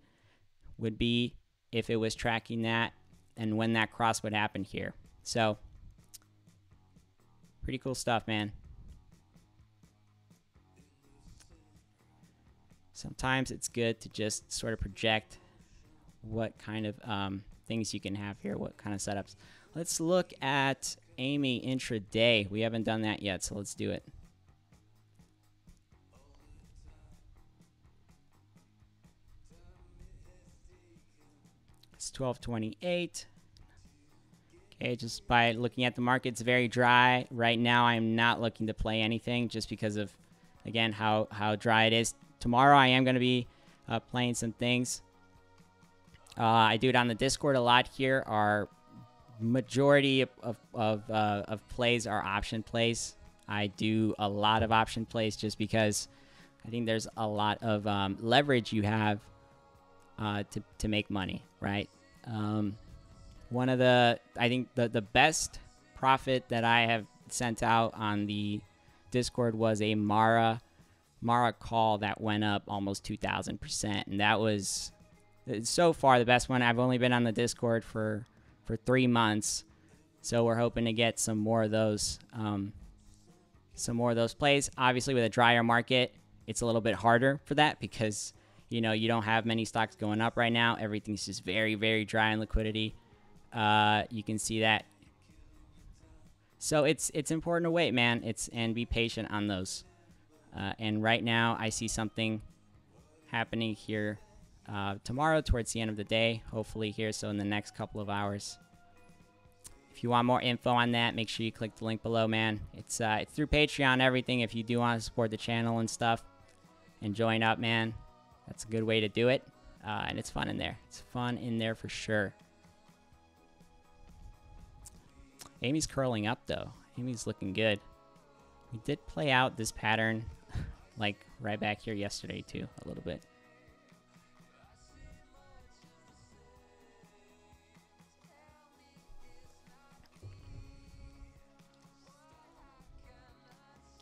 would be if it was tracking that and when that cross would happen here. So pretty cool stuff, man. sometimes it's good to just sort of project what kind of um, things you can have here, what kind of setups. Let's look at AMY intraday. We haven't done that yet, so let's do it. It's 1228. Okay, just by looking at the market, it's very dry. Right now, I'm not looking to play anything just because of, again, how, how dry it is tomorrow I am going to be uh, playing some things. Uh, I do it on the Discord a lot here. Our majority of, of, of, uh, of, plays are option plays. I do a lot of option plays just because I think there's a lot of um, leverage you have uh, to, to make money, right? Um, one of the, I think the, the best profit that I have sent out on the Discord was a Mara Mara call that went up almost 2,000%. And that was so far the best one. I've only been on the Discord for, for three months. So we're hoping to get some more of those, um, some more of those plays. Obviously, with a drier market, it's a little bit harder for that because you know you don't have many stocks going up right now. Everything's just very, very dry in liquidity. Uh, you can see that. So it's it's important to wait, man. It's and be patient on those. Uh, and right now, I see something happening here uh, tomorrow towards the end of the day, hopefully here, so in the next couple of hours. If you want more info on that, make sure you click the link below, man. It's, uh, it's through Patreon, everything. If you do want to support the channel and stuff and join up, man, that's a good way to do it. Uh, and it's fun in there. It's fun in there for sure. AMY's curling up, though. AMY's looking good. We did play out this pattern [LAUGHS] like right back here yesterday too, a little bit.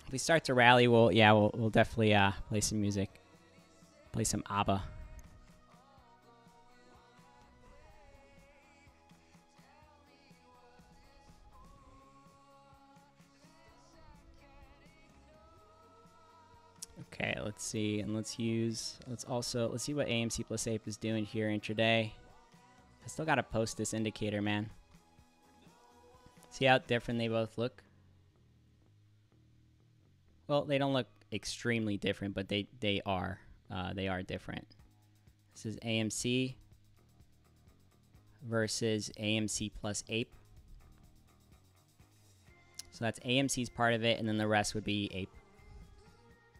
If we start to rally, we'll yeah, we'll we'll definitely uh play some music. Play some ABBA. Okay, let's see, and let's use, let's also, let's see what AMC plus APE is doing here intraday. I still gotta post this indicator, man. See how different they both look? Well, they don't look extremely different, but they, they are. Uh, they are different. This is AMC versus AMC plus APE. So that's AMC's part of it, and then the rest would be APE.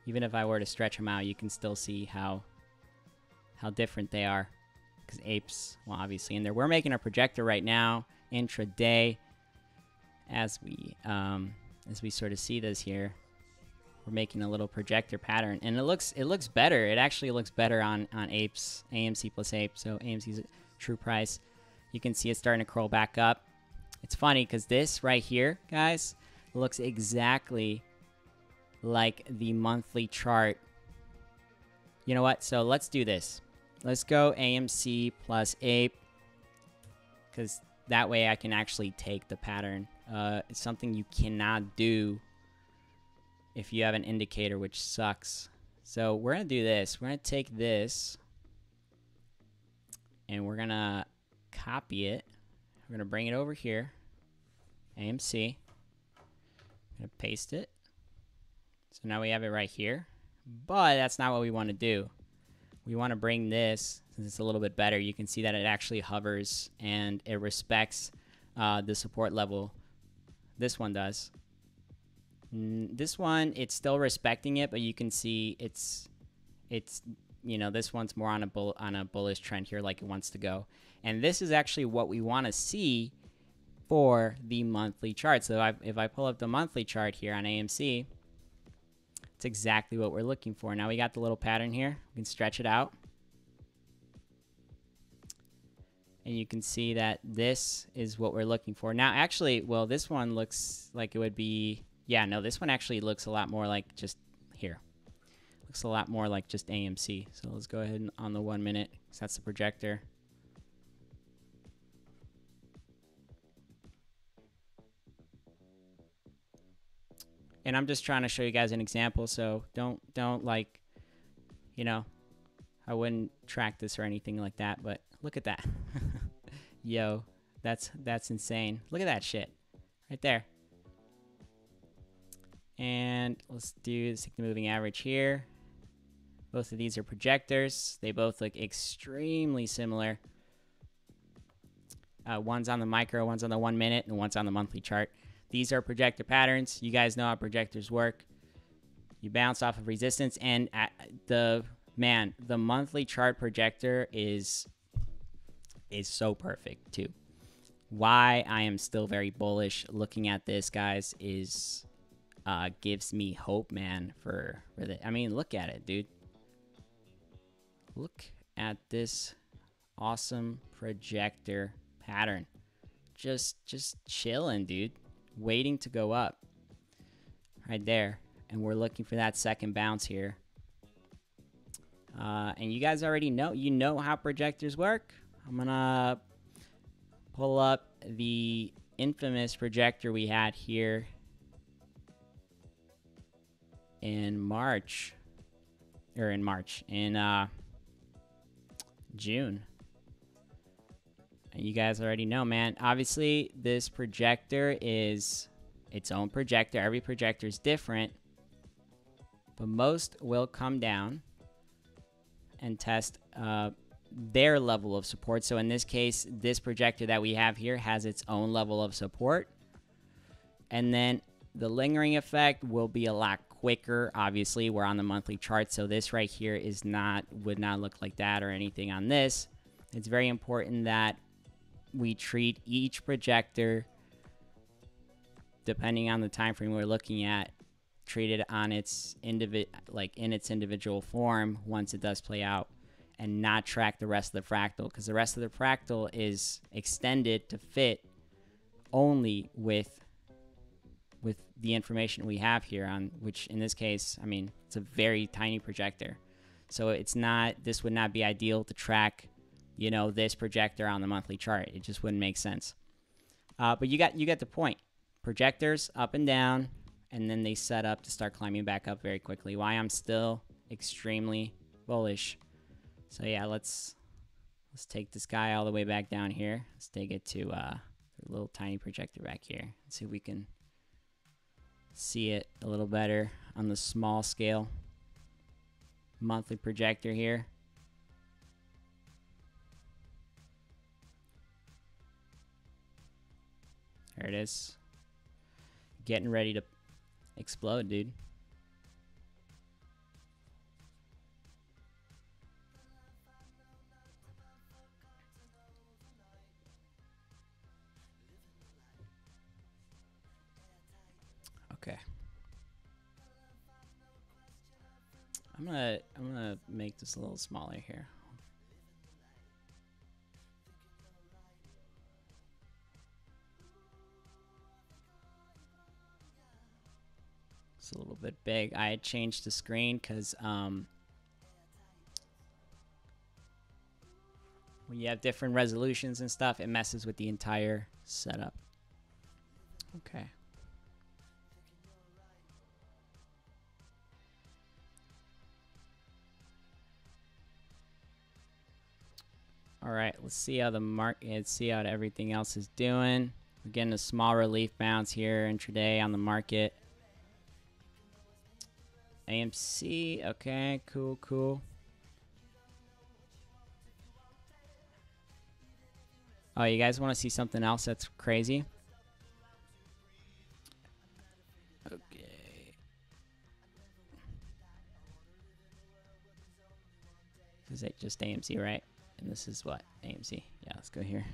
Even if I were to stretch them out, you can still see how how different they are. Because apes, well, obviously in there. We're making a projector right now, intraday, as we um, as we sort of see this here. We're making a little projector pattern, and it looks it looks better. It actually looks better on on apes, AMC plus ape. So AMC's true price. You can see it's starting to curl back up. It's funny because this right here, guys, looks exactly like the monthly chart. You know what? So let's do this. Let's go AMC plus APE because that way I can actually take the pattern. Uh, it's something you cannot do if you have an indicator, which sucks. So we're going to do this. We're going to take this and we're going to copy it. We're going to bring it over here. AMC. I'm going to paste it. So now we have it right here. But that's not what we want to do. We want to bring this, since it's a little bit better, you can see that it actually hovers and it respects uh, the support level. This one does. Mm, this one, it's still respecting it, but you can see it's, it's, you know, this one's more on a bull on a bullish trend here, like it wants to go. And this is actually what we want to see for the monthly chart. So if I, if I pull up the monthly chart here on AMC, it's exactly what we're looking for. Now we got the little pattern here. We can stretch it out. And you can see that this is what we're looking for. Now, actually, well, this one looks like it would be... Yeah, no, this one actually looks a lot more like just here. Looks a lot more like just AMC. So let's go ahead and on the one minute, that's the projector. and I'm just trying to show you guys an example. So don't don't like, you know, I wouldn't track this or anything like that. But look at that, [LAUGHS] yo, that's that's insane. Look at that shit, right there. And let's do the moving average here. Both of these are projectors. They both look extremely similar. Uh, one's on the micro, one's on the one minute, and one's on the monthly chart. These are projector patterns. You guys know how projectors work. You bounce off of resistance, and the man, the monthly chart projector is is so perfect too. Why I am still very bullish looking at this, guys, is uh, gives me hope, man. For for the, I mean, look at it, dude. Look at this awesome projector pattern. Just just chilling, dude waiting to go up right there. And we're looking for that second bounce here. Uh, and you guys already know, you know how projectors work. I'm to pull up the infamous projector we had here in March. Or in March. In uh, June. And you guys already know, man. Obviously, this projector is its own projector. Every projector is different. But most will come down and test uh, their level of support. So in this case, this projector that we have here has its own level of support. And then the lingering effect will be a lot quicker. Obviously, we're on the monthly chart, so this right here is not would not look like that or anything on this. It's very important that we treat each projector depending on the time frame we're looking at treated on its individ like in its individual form once it does play out and not track the rest of the fractal because the rest of the fractal is extended to fit only with with the information we have here on which in this case, I mean, it's a very tiny projector. So it's not this would not be ideal to track, you know, this projector on the monthly chart. It just wouldn't make sense. Uh, but you got you get the point. Projectors up and down, and then they set up to start climbing back up very quickly. Why I'm still extremely bullish. So yeah, let's let's take this guy all the way back down here. Let's take it to uh, a little tiny projector back here. Let's see if we can see it a little better on the small scale monthly projector here. There it is. Getting ready to explode, dude. I'm gonna I'm gonna make this a little smaller here. It's a little bit big. I changed the screen because um, when you have different resolutions and stuff, it messes with the entire setup. Okay. All right, let's see how the market, see how everything else is doing. We're getting a small relief bounce here intraday on the market. AMC, okay, cool, cool. Oh, you guys want to see something else that's crazy? Okay. Is it just AMC, right? And this is what? AMC. Yeah, let's go here.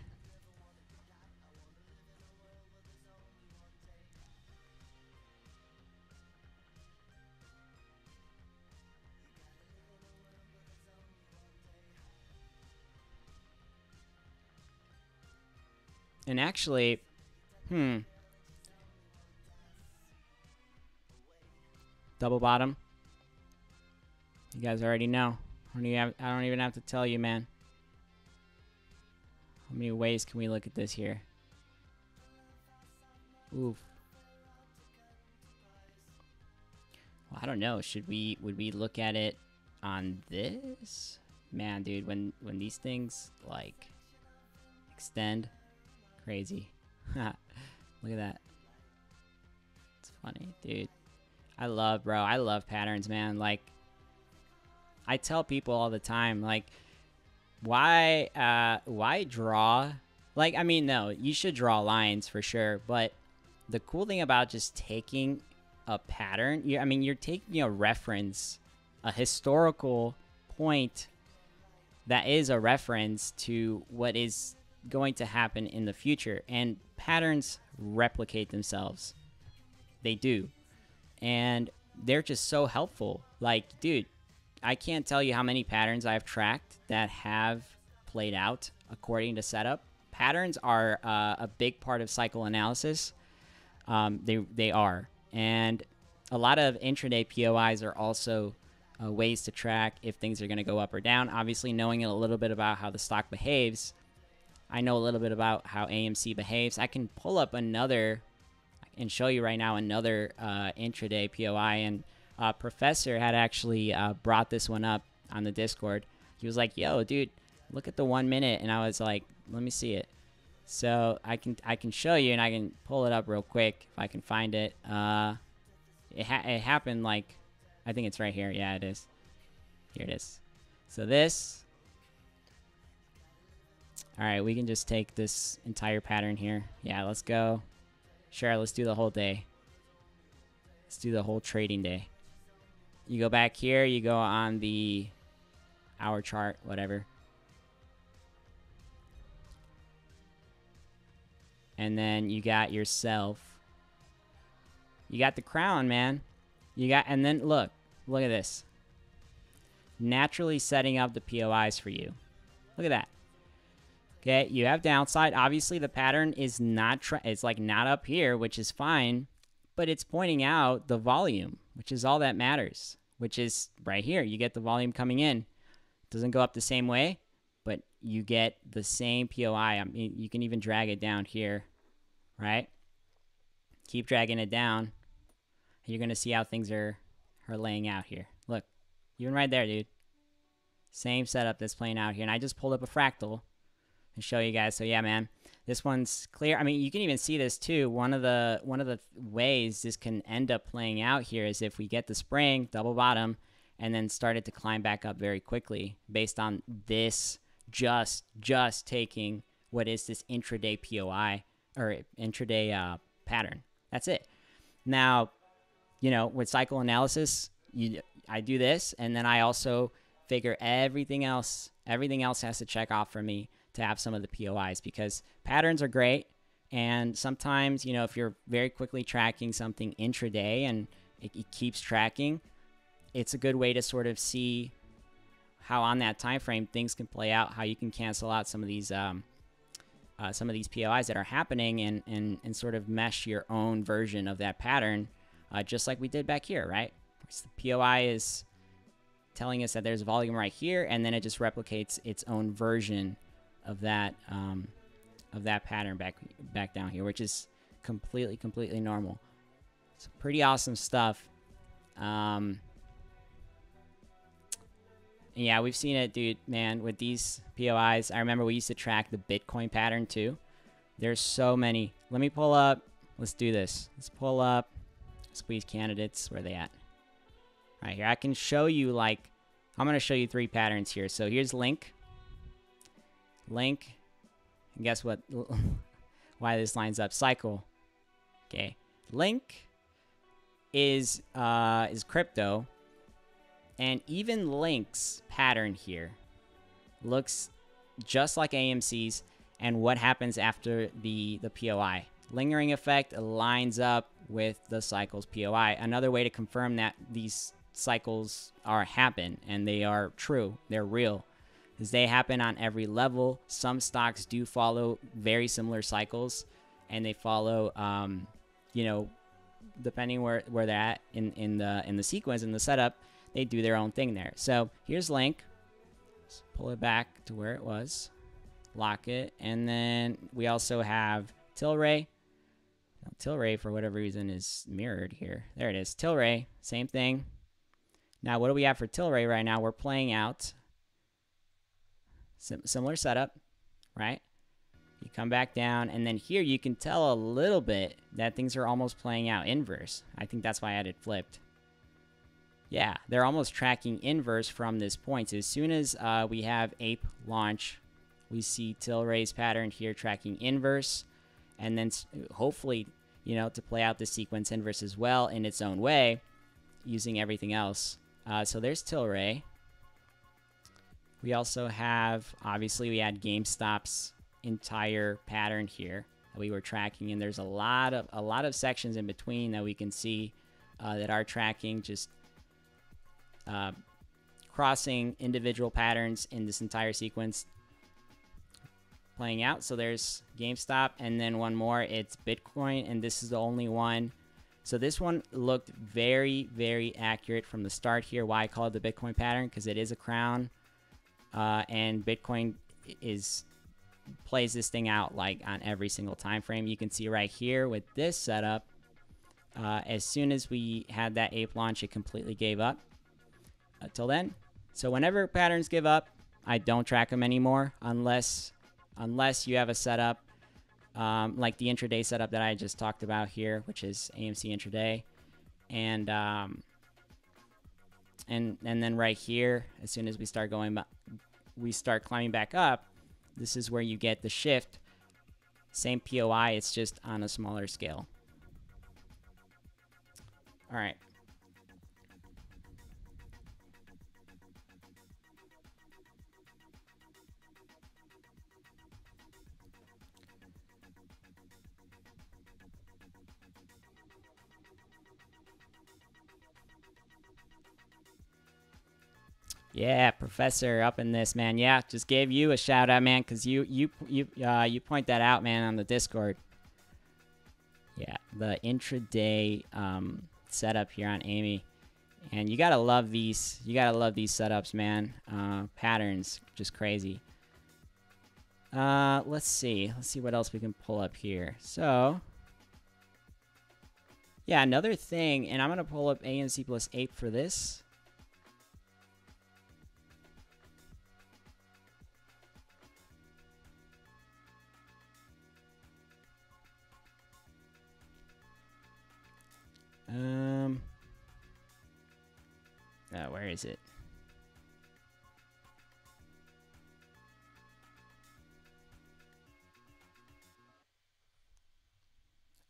And actually, hmm. Double bottom. You guys already know. I don't, even have, to tell you, man. How many ways can we look at this here? Oof. Well, I don't know. Should we would we look at it on this? Man, dude, when when these things like extend, crazy. [LAUGHS] look at that. It's funny, dude. I love, bro. I love patterns, man. Like I tell people all the time, like why uh why draw? Like i mean no you should draw lines for sure but the cool thing about just taking a pattern you i mean you're taking a reference a historical point that is a reference to what is going to happen in the future and patterns replicate themselves. They do. And they're just so helpful. Like dude I can't tell you how many patterns I've tracked that have played out according to setup. Patterns are uh, a big part of cycle analysis. Um, they they are, and a lot of intraday POIs are also uh, ways to track if things are going to go up or down. Obviously, knowing a little bit about how the stock behaves, I know a little bit about how AMC behaves. I can pull up another and show you right now another uh, intraday POI and uh, professor had actually uh, brought this one up on the Discord. He was like, "Yo, dude, look at the one minute," and I was like, "Let me see it." So I can I can show you, and I can pull it up real quick if I can find it. Uh, it ha- it happened like, I think it's right here. Yeah, it is. Here it is. So this. All right, we can just take this entire pattern here. Yeah, let's go. Sure, let's do the whole day. Let's do the whole trading day. You go back here, you go on the hour chart, whatever. And then you got yourself. You got the crown, man. You got, and then look, look at this. Naturally setting up the POIs for you. Look at that. Okay, you have downside. Obviously, the pattern is not, it's like not up here, which is fine. But it's pointing out the volume, which is all that matters, which is right here. You get the volume coming in. Doesn't go up the same way, but you get the same POI. I mean, you can even drag it down here, right? Keep dragging it down. You're going to see how things are, are laying out here. Look, even right there, dude. Same setup that's playing out here. And I just pulled up a fractal and show you guys. So yeah, man, this one's clear. I mean, you can even see this too. One of the one of the ways this can end up playing out here is if we get the spring double bottom and then started to climb back up very quickly based on this just just taking what is this intraday POI or intraday uh, pattern. That's it. Now, you know, with cycle analysis, you I do this and then I also figure everything else everything else has to check off for me to have some of the POIs because patterns are great. And sometimes, you know, if you're very quickly tracking something intraday and it, it keeps tracking, it's a good way to sort of see how on that time frame things can play out, how you can cancel out some of these um, uh, some of these POIs that are happening and, and, and sort of mesh your own version of that pattern, uh, just like we did back here, right? Because the POI is telling us that there's volume right here, and then it just replicates its own version of that um, of that pattern back back down here, which is completely completely normal. It's pretty awesome stuff. Um, yeah, we've seen it, dude. Man, with these POIs, I remember we used to track the Bitcoin pattern too. There's so many. Let me pull up. Let's do this. Let's pull up. Squeeze candidates. Where they at? Right here. I can show you like. I'm gonna show you three patterns here. So here's link. Link. And guess what? [LAUGHS] Why this lines up? Cycle. Okay. Link is uh, is crypto, and even Link's pattern here looks just like AMC's and what happens after the the POI. Lingering effect lines up with the cycle's POI. Another way to confirm that these cycles are happen and they are true, they're real, is they happen on every level. Some stocks do follow very similar cycles, and they follow, um, you know, depending where where they're at in in the in the sequence in the setup, they do their own thing there. So here's link. Let's pull it back to where it was, lock it, and then we also have Tilray. Now, Tilray, for whatever reason, is mirrored here. There it is. Tilray, same thing. Now, what do we have for Tilray right now? We're playing out Sim similar setup, right? You come back down, and then here you can tell a little bit that things are almost playing out inverse. I think that's why I had it flipped. Yeah, they're almost tracking inverse from this point. So as soon as uh, we have Ape launch, we see Tilray's pattern here tracking inverse, and then hopefully, you know, to play out the sequence inverse as well in its own way, using everything else. Uh, so there's Tilray. We also have, obviously, we had GameStop's entire pattern here that we were tracking, and there's a lot of a lot of sections in between that we can see uh, that are tracking just uh, crossing individual patterns in this entire sequence playing out. So there's GameStop, and then one more. It's Bitcoin, and this is the only one. So this one looked very, very accurate from the start here. Why I call it the Bitcoin pattern because it is a crown uh, and Bitcoin is plays this thing out like on every single time frame. You can see right here with this setup, uh, as soon as we had that Ape launch, it completely gave up. Until then, so whenever patterns give up, I don't track them anymore unless unless you have a setup um, like the intraday setup that I just talked about here, which is AMC intraday, and um, and and then right here, as soon as we start going, we start climbing back up. This is where you get the shift. Same POI, it's just on a smaller scale. All right. Yeah, professor, up in this, man. Yeah, just gave you a shout out, man, because you you you uh, you point that out, man, on the Discord. Yeah, the intraday um, setup here on Amy. And you gotta love these. You gotta love these setups, man. Uh, patterns, just crazy. Uh, let's see. Let's see what else we can pull up here. So, yeah, another thing, and I'm gonna pull up AMC plus eight for this. Um, uh, where is it?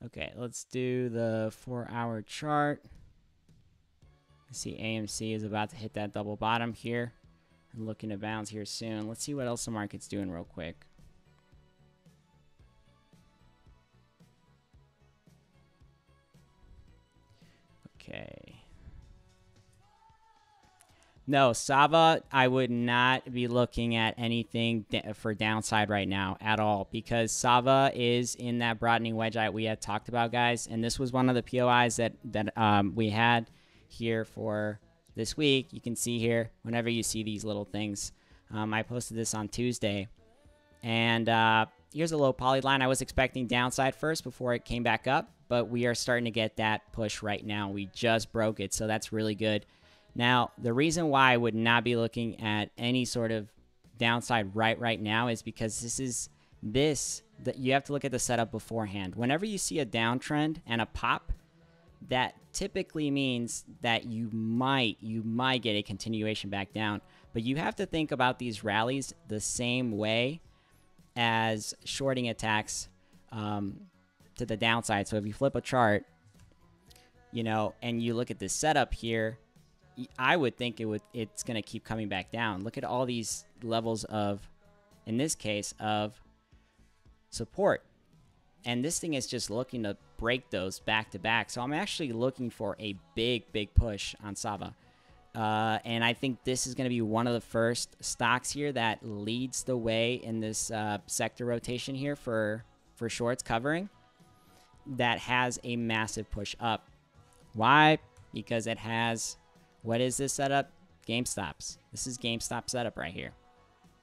Okay, let's do the four hour chart. see AMC is about to hit that double bottom here. And looking to bounce here soon. Let's see what else the market's doing real quick. Okay. No, Sava, I would not be looking at anything for downside right now at all because Sava is in that broadening wedge that we had talked about, guys. And this was one of the POIs that, that um, we had here for this week. You can see here, whenever you see these little things, um, I posted this on Tuesday. And uh, here's a low poly line. I was expecting downside first before it came back up, but we are starting to get that push right now. We just broke it, so that's really good. Now, the reason why I would not be looking at any sort of downside right right now is because this is this that you have to look at the setup beforehand. Whenever you see a downtrend and a pop, that typically means that you might you might get a continuation back down. But you have to think about these rallies the same way as shorting attacks um, to the downside. So if you flip a chart, you know, and you look at this setup here, I would think it would it's going to keep coming back down. Look at all these levels of in this case of support. And this thing is just looking to break those back to back. So I'm actually looking for a big big push on Sava. Uh, and I think this is going to be one of the first stocks here that leads the way in this uh, sector rotation here for for shorts covering that has a massive push up. Why? Because it has what is this setup? GameStop's. This is GameStop setup right here.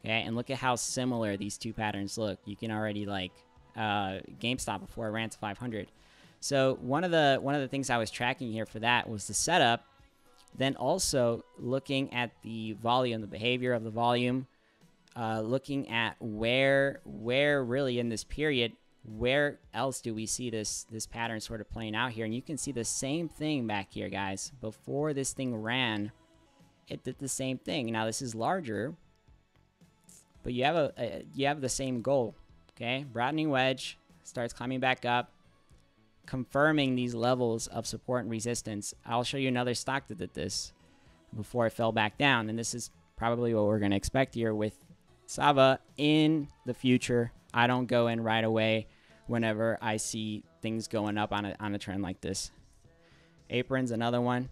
Okay, and look at how similar these two patterns look. You can already like uh, GameStop before it ran to 500. So one of the one of the things I was tracking here for that was the setup. Then also looking at the volume, the behavior of the volume, uh, looking at where where really in this period where else do we see this this pattern sort of playing out here? And you can see the same thing back here, guys. Before this thing ran, it did the same thing. Now this is larger, but you have a, a you have the same goal. Okay, broadening wedge starts climbing back up, confirming these levels of support and resistance. I'll show you another stock that did this before it fell back down, and this is probably what we're going to expect here with Sava in the future I don't go in right away whenever I see things going up on a, on a trend like this. Apron's another one.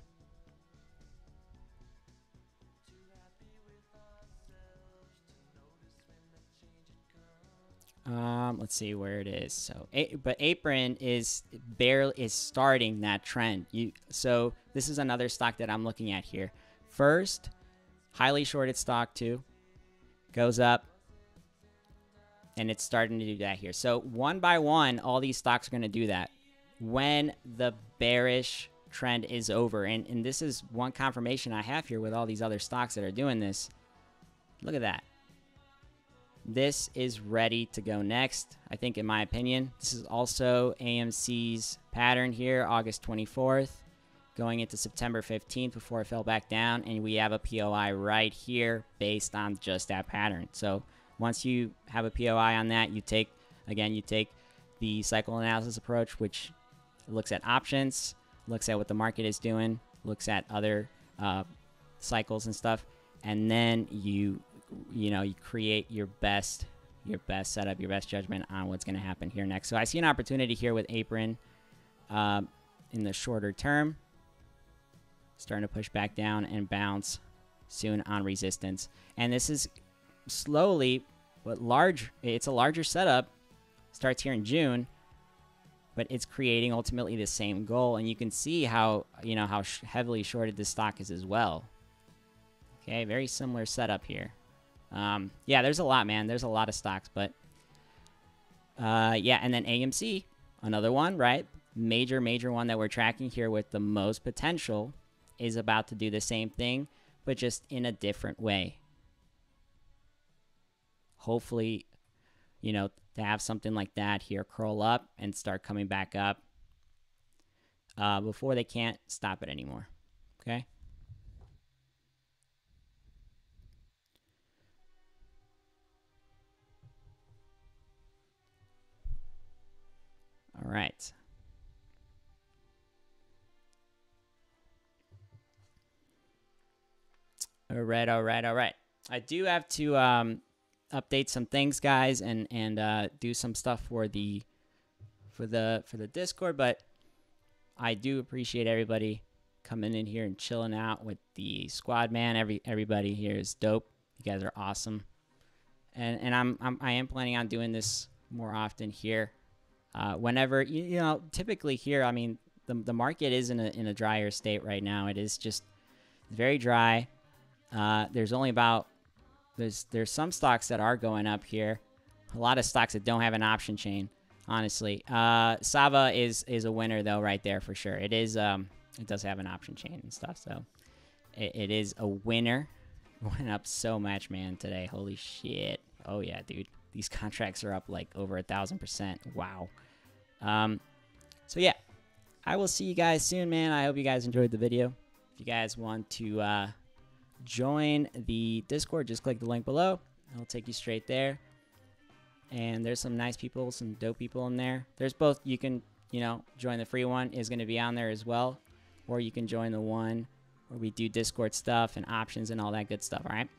Um, let's see where it is. So, a, but Apron is barely is starting that trend. You so this is another stock that I'm looking at here. First, highly shorted stock too, goes up, and it's starting to do that here. So one by one, all these stocks are going to do that when the bearish trend is over. And, and this is one confirmation I have here with all these other stocks that are doing this. Look at that. This is ready to go next, I think, in my opinion. This is also AMC's pattern here, August 24th, going into September 15th before it fell back down. And we have a POI right here based on just that pattern. So once you have a POI on that, you take, again, you take the cycle analysis approach, which looks at options, looks at what the market is doing, looks at other uh, cycles and stuff, and then you, you know, you create your best, your best setup, your best judgment on what's going to happen here next. So I see an opportunity here with Apron um, in the shorter term, starting to push back down and bounce soon on resistance. And this is slowly, but large. It's a larger setup. Starts here in June. but it's creating ultimately the same goal. And you can see how, you know, how sh heavily shorted this stock is as well. Okay, very similar setup here. Um, yeah, there's a lot, man. There's a lot of stocks, but uh, yeah, and then AMC, another one, right? Major, major one that we're tracking here with the most potential is about to do the same thing, but just in a different way. Hopefully, you know, to have something like that here curl up and start coming back up uh, before they can't stop it anymore. Okay. All right. All right, all right, all right. I do have to um, update some things, guys, and and uh, do some stuff for the for the for the Discord. But I do appreciate everybody coming in here and chilling out with the squad, man. Every everybody here is dope. You guys are awesome, and and I'm, I'm I am planning on doing this more often here. Uh, whenever you, you know, typically here, I mean, the the market is in a in a drier state right now. It is just very dry. Uh, there's only about there's there's some stocks that are going up here. A lot of stocks that don't have an option chain. Honestly, uh, Sava is is a winner though, right there for sure. It is um it does have an option chain and stuff, so it, it is a winner. [LAUGHS] Went up so much, man, today. Holy shit! Oh yeah, dude. These contracts are up like over a thousand percent. Wow. Um, so yeah, I will see you guys soon, man. I hope you guys enjoyed the video. If you guys want to uh, join the Discord, just click the link below. It'll take you straight there. And there's some nice people, some dope people in there. There's both. You can, you know, join the free one is going to be on there as well, or you can join the one where we do Discord stuff and options and all that good stuff. All right.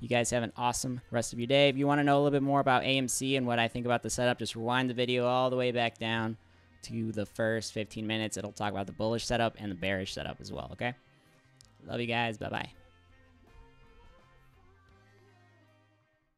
You guys have an awesome rest of your day. If you want to know a little bit more about AMC and what I think about the setup, just rewind the video all the way back down to the first 15 minutes. It'll talk about the bullish setup and the bearish setup as well. Okay. Love you guys. Bye bye.